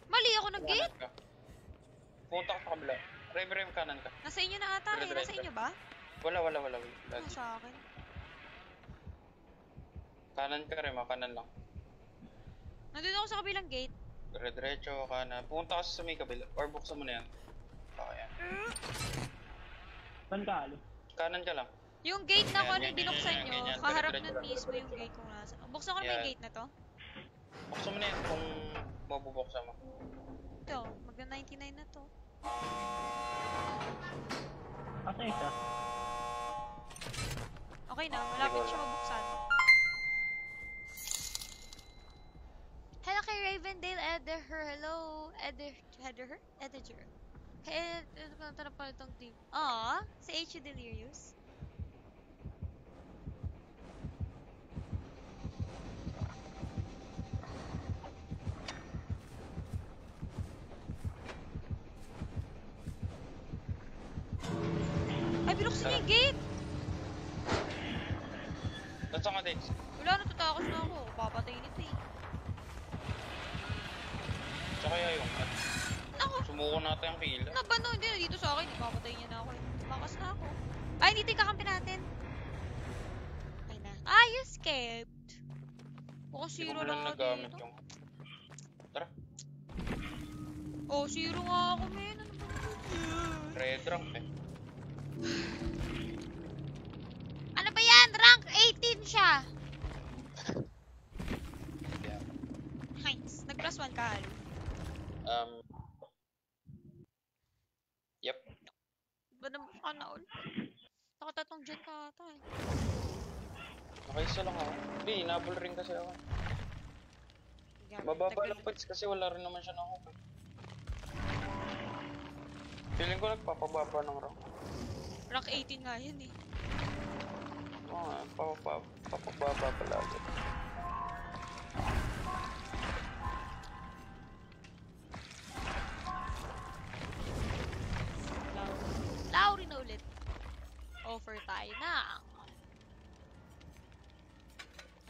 Mali ako ng gate? Kanan ka. Punta ka sa kabila. Rev, rev, kanan ka. Nasa inyo na ata eh. Dire-diretso. Nasa inyo ba? Wala, wala, wala. wala. Lagi. Nasa akin. Kanan ka rin, kanan lang. Nandito ako sa kabilang gate. Dire-diretso, kanan. Pumunta ka sa may kabila. Or buksan mo na yan. Saan ka halo? Kanan ka lang. Yung gate na kung ano yung binuksan nyo, kaharap nun mismo yung gate kung nasa. Buksan ko na yung gate na to? Buksan mo na yan kung mabubuksan mo. Ito, magna 99 na to. Yung isa? Okay na, malapit siya mabuksan. Hello kay Ravendale Ederher. Hello, Eder... Ederher? Ederher. Hey, ito ka na pala itong team. Aw, si H. Delirious. Ay, binuksan niya yung gate! Nasaan ka, Dex? Wala, natatakas na ako. Papatayin ito eh. Tsaka yung... Sumuko natin ang kill. nabano, hindi na dito sa akin. Papatayin niya na ako eh. Tumakas na ako. Ay, hindi ito yung kakampi natin. Ah, you escaped. Oh, zero lang nagamit dito. yung... Tara, Oh, zero nga ako, men. Ano red rank eh. Ano ba yan? Rank 18 siya. Yeah. Nice. Nag plus 1 ka, Halo. Um... Yep. Ba naman ka na ulit? Nakatatong dyan ka ata eh. Nakaisa lang ako. Hindi, inabol rin kasi ako. Tagal- lang pits kasi wala rin naman siya na hook. eh. Feeling ko nagpapababa ng rank. Rank 18 nga yan eh. Oo nga, papababa, papababa palagi. Offer tayo na.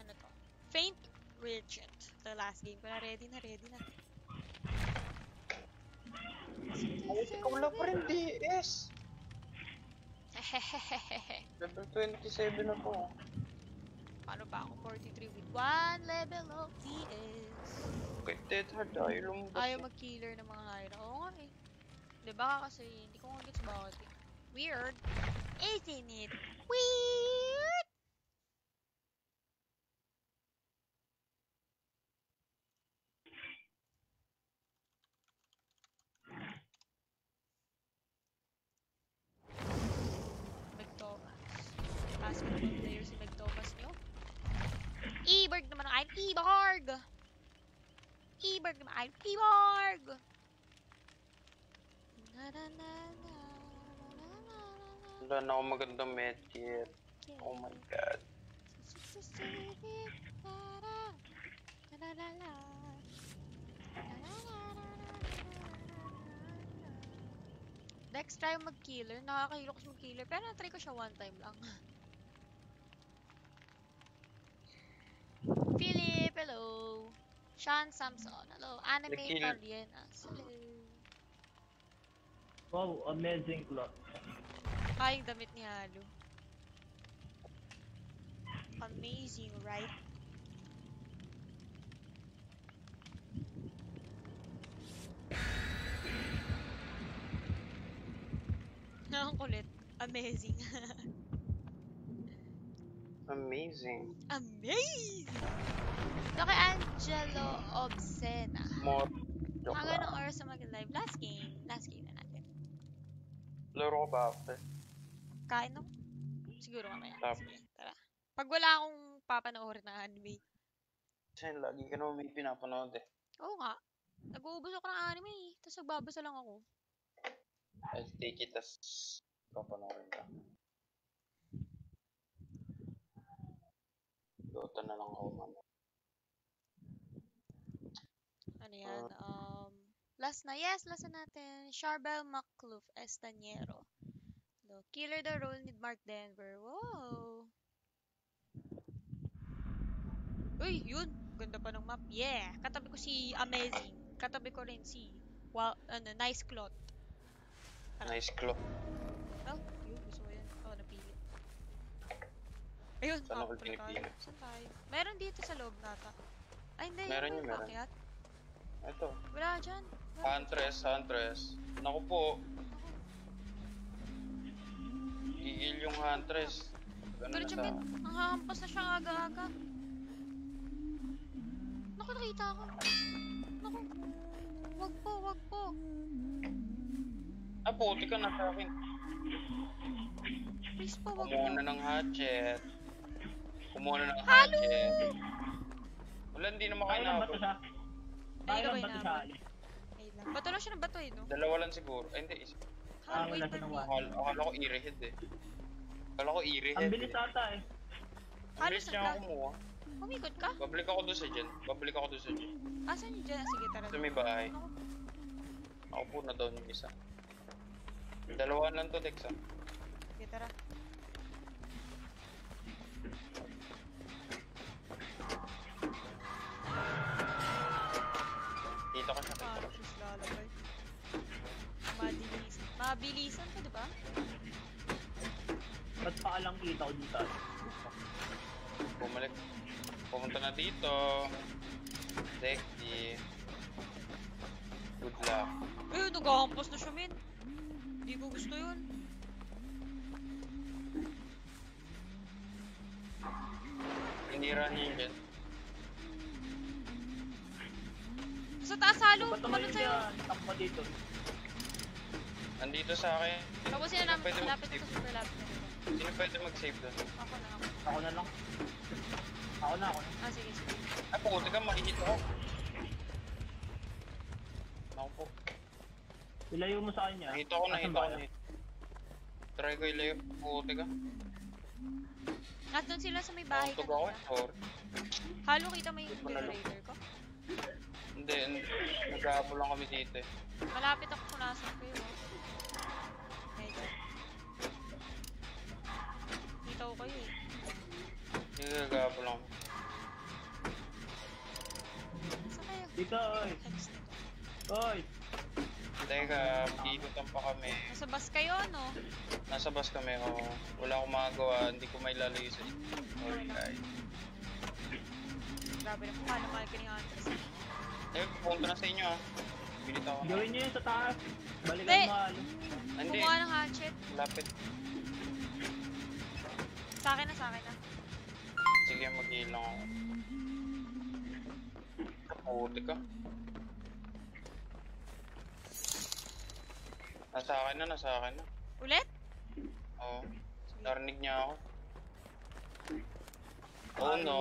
Ano to? Faint Regent. The last game ko na. Ready na, ready na. Ay, ikaw lang pa rin DS! Level 27 na po. Paano ba ako? 43 with 1 level of DS. Kay Hard, ayaw lumabas. Ayaw mag-killer ng mga hira. Oo nga eh. Di ba kasi hindi ko nga gets bakit eh. Weird. Isn't it? Weird! Meg Thomas. Basketball player si Meg Thomas nyo. E-Berg naman ang I'm E-Borg! E-Berg naman I'm E-Borg! Na na na na na na na na Wala na akong magandang medkit. Oh my god. Next try mag-killer. Nakakahilo ko sa mag-killer. Pero na-try ko siya one time lang. Philip, hello. Sean Samson, hello. Anime. Parienas, hello. Wow, amazing plot. Ay, yung damit ni Halo. Amazing, right? Ang kulit. Amazing. Amazing. Amazing! Ito kay Angelo Obsena. More. Mga ganong oras sa mag-live. Last game. Last game na natin. Laro ba after? Kain no? Siguro mamaya. Tapos. Sige, tara. Pag wala akong papanoorin na anime. Kasi lagi ka naman may pinapanood eh. Oo nga. Nag-uubos ako ng anime eh. Tapos nagbabasa lang ako. I'll take it as papanoorin ka. Dota na lang ako mamaya. Ano yan? Um, last na. Yes, last na natin. Charbel Macluf Estaniero. No, Killer the role ni Mark Denver. Wow! Uy, yun! Ganda pa ng map. Yeah! Katabi ko si Amazing. Katabi ko rin si wow, ano, Nice Cloth. Nice claw. Oh, yun. Gusto ko yun. Oo, napili. Ayun, Saan ako makapunta tayo. pinipili? Saan tayo? Meron dito sa loob nata. Ay, hindi. Meron yun, meron. Akyat. Ito. Wala dyan. Huntress, Huntress. Naku po. Gigil yung Huntress. Ganun Pero men, ang hahampas na siya aga-aga. Naku, nakita ako. Naku. Wag po, wag po. Ah, puti ka na sa akin. Please po, wag Kumuha po. na ng hatchet. Kumuha na ng Halo! hatchet. Wala, hindi naman kayo Kaya lang ba ito siya? Kaya ka lang ba ito siya? lang. Bato lang siya ng bato eh, no? Dalawa lang siguro. Ay, hindi. Isa. Ah, wait siya ng one. Akala, akala ko earhead eh. Akala ko earhead Ang bilis eh. ata eh. Ang bilis niya ako kumuha. Umikot ka? Babalik ako doon sa dyan. Babalik ako doon sa dyan. Asan yun dyan? Sige, tara. Sa may bahay. Ako po na down yung isa. Dalawa lang to, Dex ah. Sige, tara. Mabilisan ka, di ba? Ba't pa lang kita ko dito? Bumalik. Pumunta na dito. Deki. Good luck. Eh, naghahampas na siya, min. Hindi ko gusto yun. Niya yung jet. Sa taas halo, tumalon yun sa'yo. Takbo dito. Nandito sa akin. Tapos yun namin, malapit mag-save. ito, super dito. Sino pwede mag-save doon? Ako na ako. Ako na lang. Ako na, ako na. Ah, sige, sige. Ay, puti ka, makikita ko. Ako po. Ilayo mo sa kanya. Nakita ko, nakita ko. Try ko ilayo. Puti ka. Nandun sila sa may bahay ako, kanina. sorry. Halo, kita mo yung ko generator ko? Hindi. Nag-aabol lang kami dito eh. Malapit ako kung nasan kayo. oh. Kayo eh. Hindi, nag-aabol lang. Saan kayo? Dito, oy. Oy. Teka, mag-iikutan pa kami. Nasa bus kayo, no? Nasa bus kami, oh. Wala akong magagawa, hindi ko may lalagay sa Sorry, guys. Grabe na, paano mahal ka ni Andres? Eh, pupunta na sa inyo ah. Bilit ako. Gawin niyo yun sa taas. Balikan halo. Hindi, Kumuha ng hatchet. lapit. Sa akin na, sa akin na. Sige, mag-heal lang ako. Kaputi ka. Nasa akin na, nasa akin na. Ulit? Oo. Narinig niya ako. Oh no.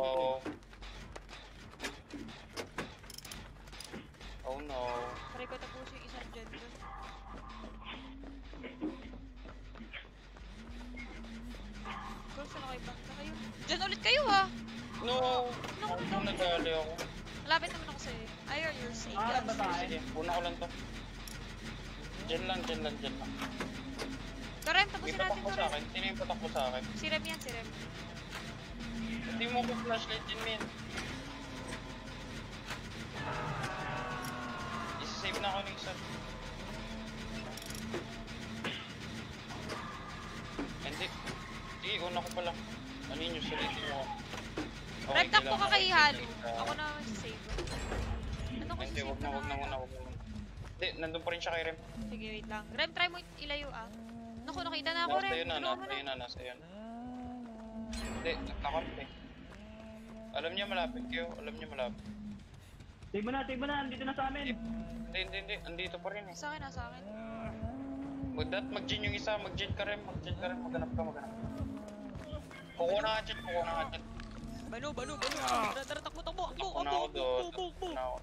Oh no. Try ko tapusin yung isang dyan doon. Girl, saan kayo banda Dyan ulit kayo ha! No! Ano nagali ako? Malapit naman ako sa'yo. Ay, you're, you're safe. Ah, ba tayo? Sige, una ko lang to. Diyan lang, diyan lang, diyan lang. May tapusin natin patakbo to sa akin. Sino yung patakbo sa akin? Si Rem yan, si Rem. Hindi mo ko flashlight din, min. Isasave na ako ng isa. Hindi. Sige, una ko pa lang. Ano yun yung sulitin mo? Rem, takbo kailangan ka kay ko Halo. Ako na save. Ano ko Hindi, save wag na, wag na, wag na, wag na. Hindi, nandun pa rin siya kay Rem. Sige, wait lang. Rem, try mo ilayo ah. Naku, nakita na ako, Nasa Rem. yun na, nasa na. yun na, nasa yun. Hindi, nagkakamp eh. Alam niya malapit kayo, alam niya malapit. Take mo na, take mo na. Andito na sa amin. Hindi, hindi, hindi, andito pa rin eh. Sa akin, nasa akin. Magdat, mag-gin yung isa, mag-gin ka rin, mag-gin ka rin, maghanap ka, maghanap ka. Kukuha na dyan, kukuha na ka dyan. Bano, bano, bano. Tara, tara, takbo, takbo, ako takbo takbo. na ako.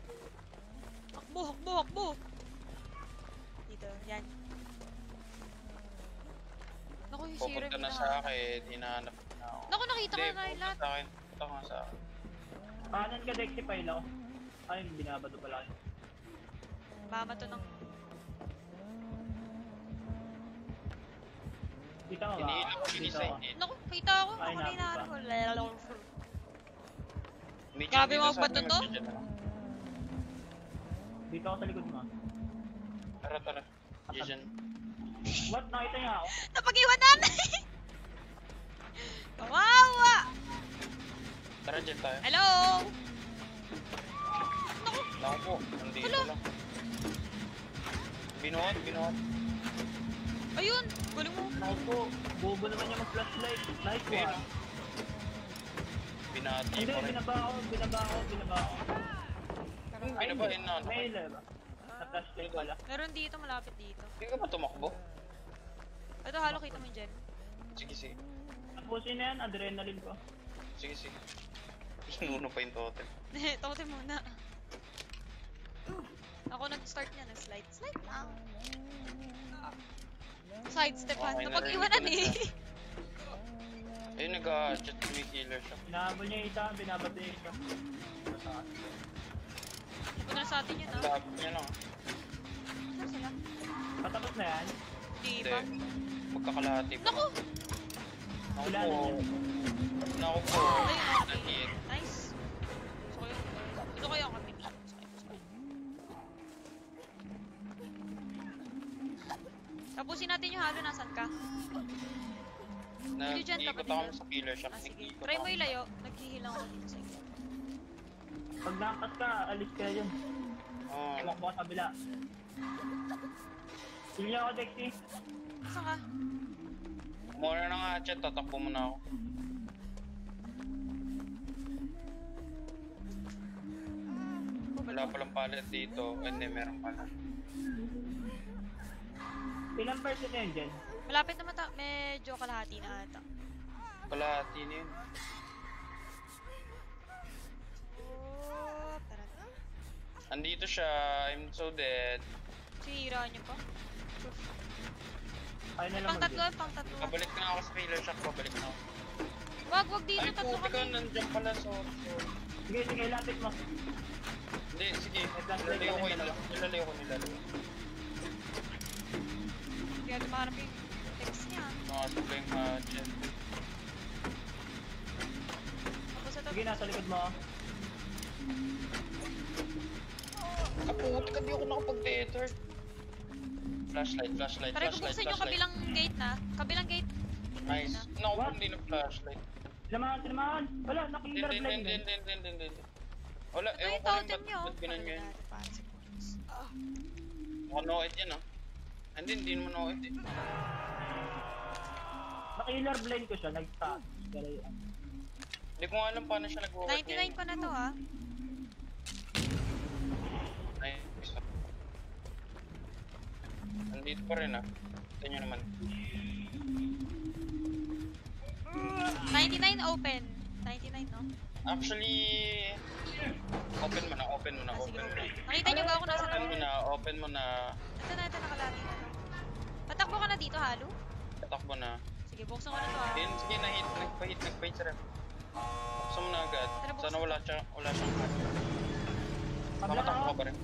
Hakbo, hakbo, hakbo. Dito, yan. Naku, yung serum Pupunta na sa akin, hinahanap na ako. Naku, nakita ko na yung pupunta lahat. sa akin, punta ka sa akin. Kanan ka, Dexy, file ako. Ay, binabato pala. kayo. Mama to ng... Kita mo ba? Ko isa, ako. iniilang. Naku, kita ako. Ay, Ako na naku inaano ba? ko. Lalo. Medyo Grabe dito mga sa bato akin, to. lang. Dito ako sa likod mo. Tara, tara. Diyan. What? Nakita niya ako? Napag-iwanan! Kawawa! Tara, dyan tayo. Hello? Naku, Naku po, nandito lang. Binuhat, binuhat. Ayun. Galing mo. Po. Bobo naman niya mag-flashlight. Nice Ayun, one. oh. Binati Hindi, binaba ako, binaba ako, binaba ako. Yung binabahin na ano. May ba? Sa flashlight wala. Meron dito, malapit dito. Hindi ka ba tumakbo? Ito, halo kita mo dyan. Sige, sige. Tapusin na yan, adrenaline ko. Sige, sige. Nuno pa yung totem. Totem muna. Ako nag-start niya, nag-slide. Slide lang. Side step ha. Okay, Napag-iwanan eh. Ayun, nag-chat may healer siya. Binahabol niya yung isa, binabato yung isa. Punta na sa atin yun ah. labo niya lang. Saan sila? Patapos na yan. Di Hindi. ba? Magkakalahati pa. Naku! Naku Kilala po. niya. Naku po. Ayun, okay. Nice. Gusto ko yung... Gusto ko yung kami. Tapusin natin yung halo. Nasaan ka? Na, Dito dyan ka, ikot kabila. ako sa killer shop. Ah, sige. Try mo ako. ilayo. Naghihilang ako dito sa inyo. Pag nakas ka, alis ka yun. Oo. Tumakbo ka sa kabila. Heal niya ako, Dexy. Saan ka? Kumuha na ng hatchet, tatakbo mo na ako. Wala palang pallet dito. Hindi, meron pala. Ilang person na yun dyan? Malapit naman ta. Medyo kalahati na ata. Kalahati na yun. Oh, tara. Andito siya. I'm so dead. Sira niyo pa. Ayaw na lang Pang tatlo, pang tatlo. Pabalik na ako sa killer shop. Pabalik na ako. Wag, wag dito. Ay, Tatlo puti ka. kami. Nandiyan pala. Sorry. sorry. Sige, sige, lapit mo. Hindi, sige. Nilalayo ko kami yun. dalawa. Nilalayo ko, nilalayo. Kaya tumaharap yung text niya. Nakasabay yung hatchet. Tapos ito. Sige, nasa likod mo. Ah, puti ka. Di ako nakapag-tether. Flashlight, flashlight, ko flashlight, buksan yung flashlight. kabilang gate na. Kabilang gate. Nice. na. Naku, What? hindi na flashlight. Sinamahan, sinamahan. Wala, Hindi, hindi, blind hindi, yun. hindi, hindi, hindi, hindi. Wala, ewan yung ko rin ba't, ganun yun. Ah. Mukhang no-hit yan ah. Hindi, hindi naman no-hit eh. Nakiller blind ko siya. Pero yun. Hindi ko nga alam paano siya nag-work 99 pa na to ha. Nice. Nandito pa rin ah. Ito nyo naman. 99 open. 99 no? Actually, open mo na, open mo na, Ah, open mo na. Nakita niyo ba ako nasa Open mo na, open mo na. Ito na, ito nakalagi na. Patakbo ka na dito, halo? Tatakbo na. Sige, buksan ko na to ha. Then, sige, na-hit, nagpa-hit, nagpa-hit sa ref. Buksan mo na agad. Tara, buksan. Sana wala siya, wala siyang cut. Makatakbo ka ba rin?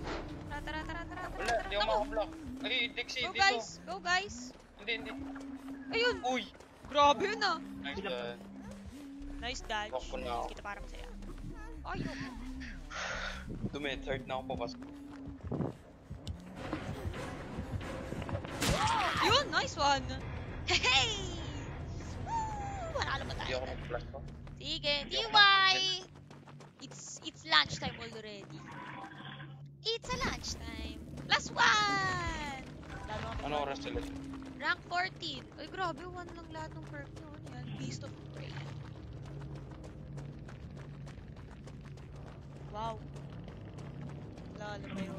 Tara, tara, tara, tara, tara, Wala, tara. di ako Naku, makablock. Ay, Dixie, Go dito. guys! Go guys! Hindi, hindi. Ayun! Uy! Grabe yun ah! Nice dad. Nice dodge. Walk ko na ako. Kita para masaya. Ayun! Dumi, third na ako papasok. Yun! Nice one! Hey! Woo! Panalo ba Hindi tayo? ako nag-flash ko. Sige, Hindi ako DY! It's it's lunchtime already. It's a lunchtime. Last one! Lalo Ano oras ulit? Rank 14. Ay, grabe. One lang lahat ng perk nyo. Ano yan? Beast of Prey. Wow. Lalo ba yun?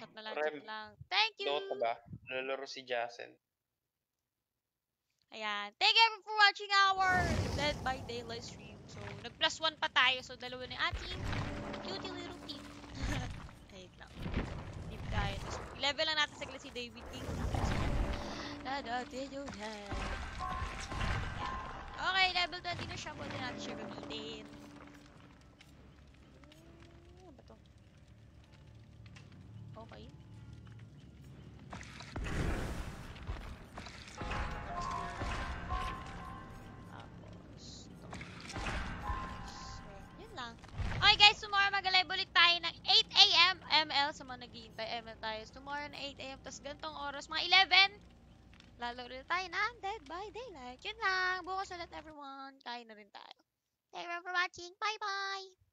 Chat na lang, Rem. chat lang. Thank you! Dota ba? Lalaro si Jasen. Ayan. Thank you everyone for watching our Dead by Daylight stream. So, nag-plus one pa tayo. So, dalawa na yung ating cutie little team. Ayun lang. Team tayo. Tapos, level lang natin saglit si David King. Dadating yun na. Okay, level 20 na siya. Pwede natin siya gamitin. ML. Sa mga naghihintay ML tayo. Tomorrow na 8 a.m. Tapos gantong oras, mga 11. Lalo ulit tayo ng Dead by Daylight. Yun lang. Bukas ulit everyone. Kain na rin tayo. Thank you for watching. Bye-bye!